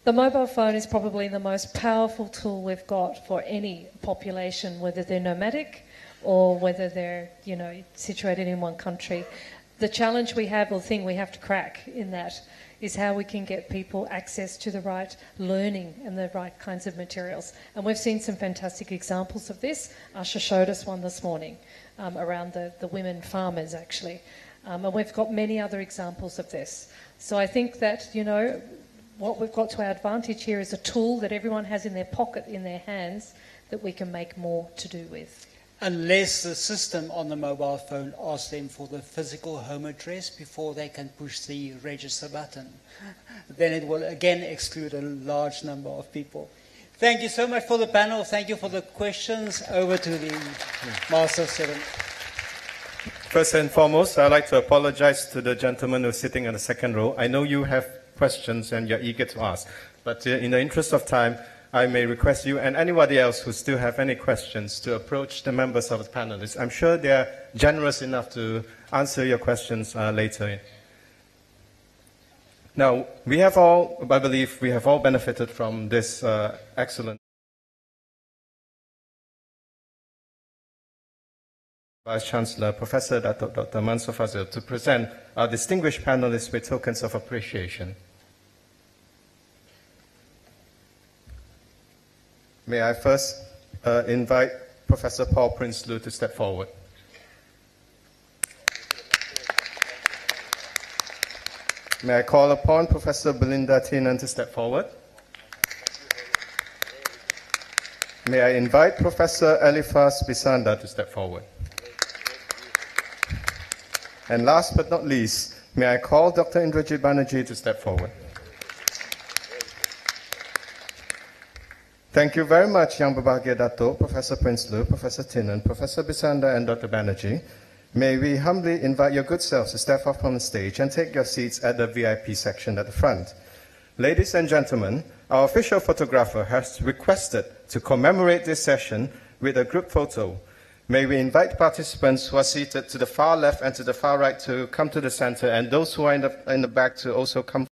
Speaker 3: The mobile phone is probably the most powerful tool we've got for any population, whether they're nomadic or whether they're, you know, situated in one country. The challenge we have, or thing we have to crack in that, is how we can get people access to the right learning and the right kinds of materials. And we've seen some fantastic examples of this. Asha showed us one this morning um, around the, the women farmers, actually. Um, and we've got many other examples of this. So I think that, you know, what we've got to our advantage here is a tool that everyone has in their pocket, in their hands, that we can make more to do with.
Speaker 2: Unless the system on the mobile phone asks them for the physical home address before they can push the register button, then it will again exclude a large number of people. Thank you so much for the panel. Thank you for the questions. Over to the Master of Seven.
Speaker 1: First and foremost, I'd like to apologize to the gentleman who's sitting in the second row. I know you have questions and you're eager to ask. But uh, in the interest of time, I may request you and anybody else who still have any questions to approach the members of the panelists. I'm sure they're generous enough to answer your questions uh, later. Now, we have all, I believe, we have all benefited from this uh, excellent Vice Chancellor, Professor Dr. Dr. Mansor Fadzil, to present our distinguished panelists with tokens of appreciation. May I first uh, invite Professor Paul Prinsloo to step forward. May I call upon Professor Belinda Tynan to step forward? May I invite Professor Elifas Bisanda to step forward? And last but not least, may I call Dr. Indrajit Banerjee to step forward? Thank you very much, Yang Berbahagia Dato, Professor Prinsloo, Professor Tynan, Professor Bisanda, and Dr. Banerjee. May we humbly invite your good selves to step off from the stage and take your seats at the VIP section at the front. Ladies and gentlemen, our official photographer has requested to commemorate this session with a group photo. May we invite participants who are seated to the far left and to the far right to come to the center, and those who are in the, in the back to also come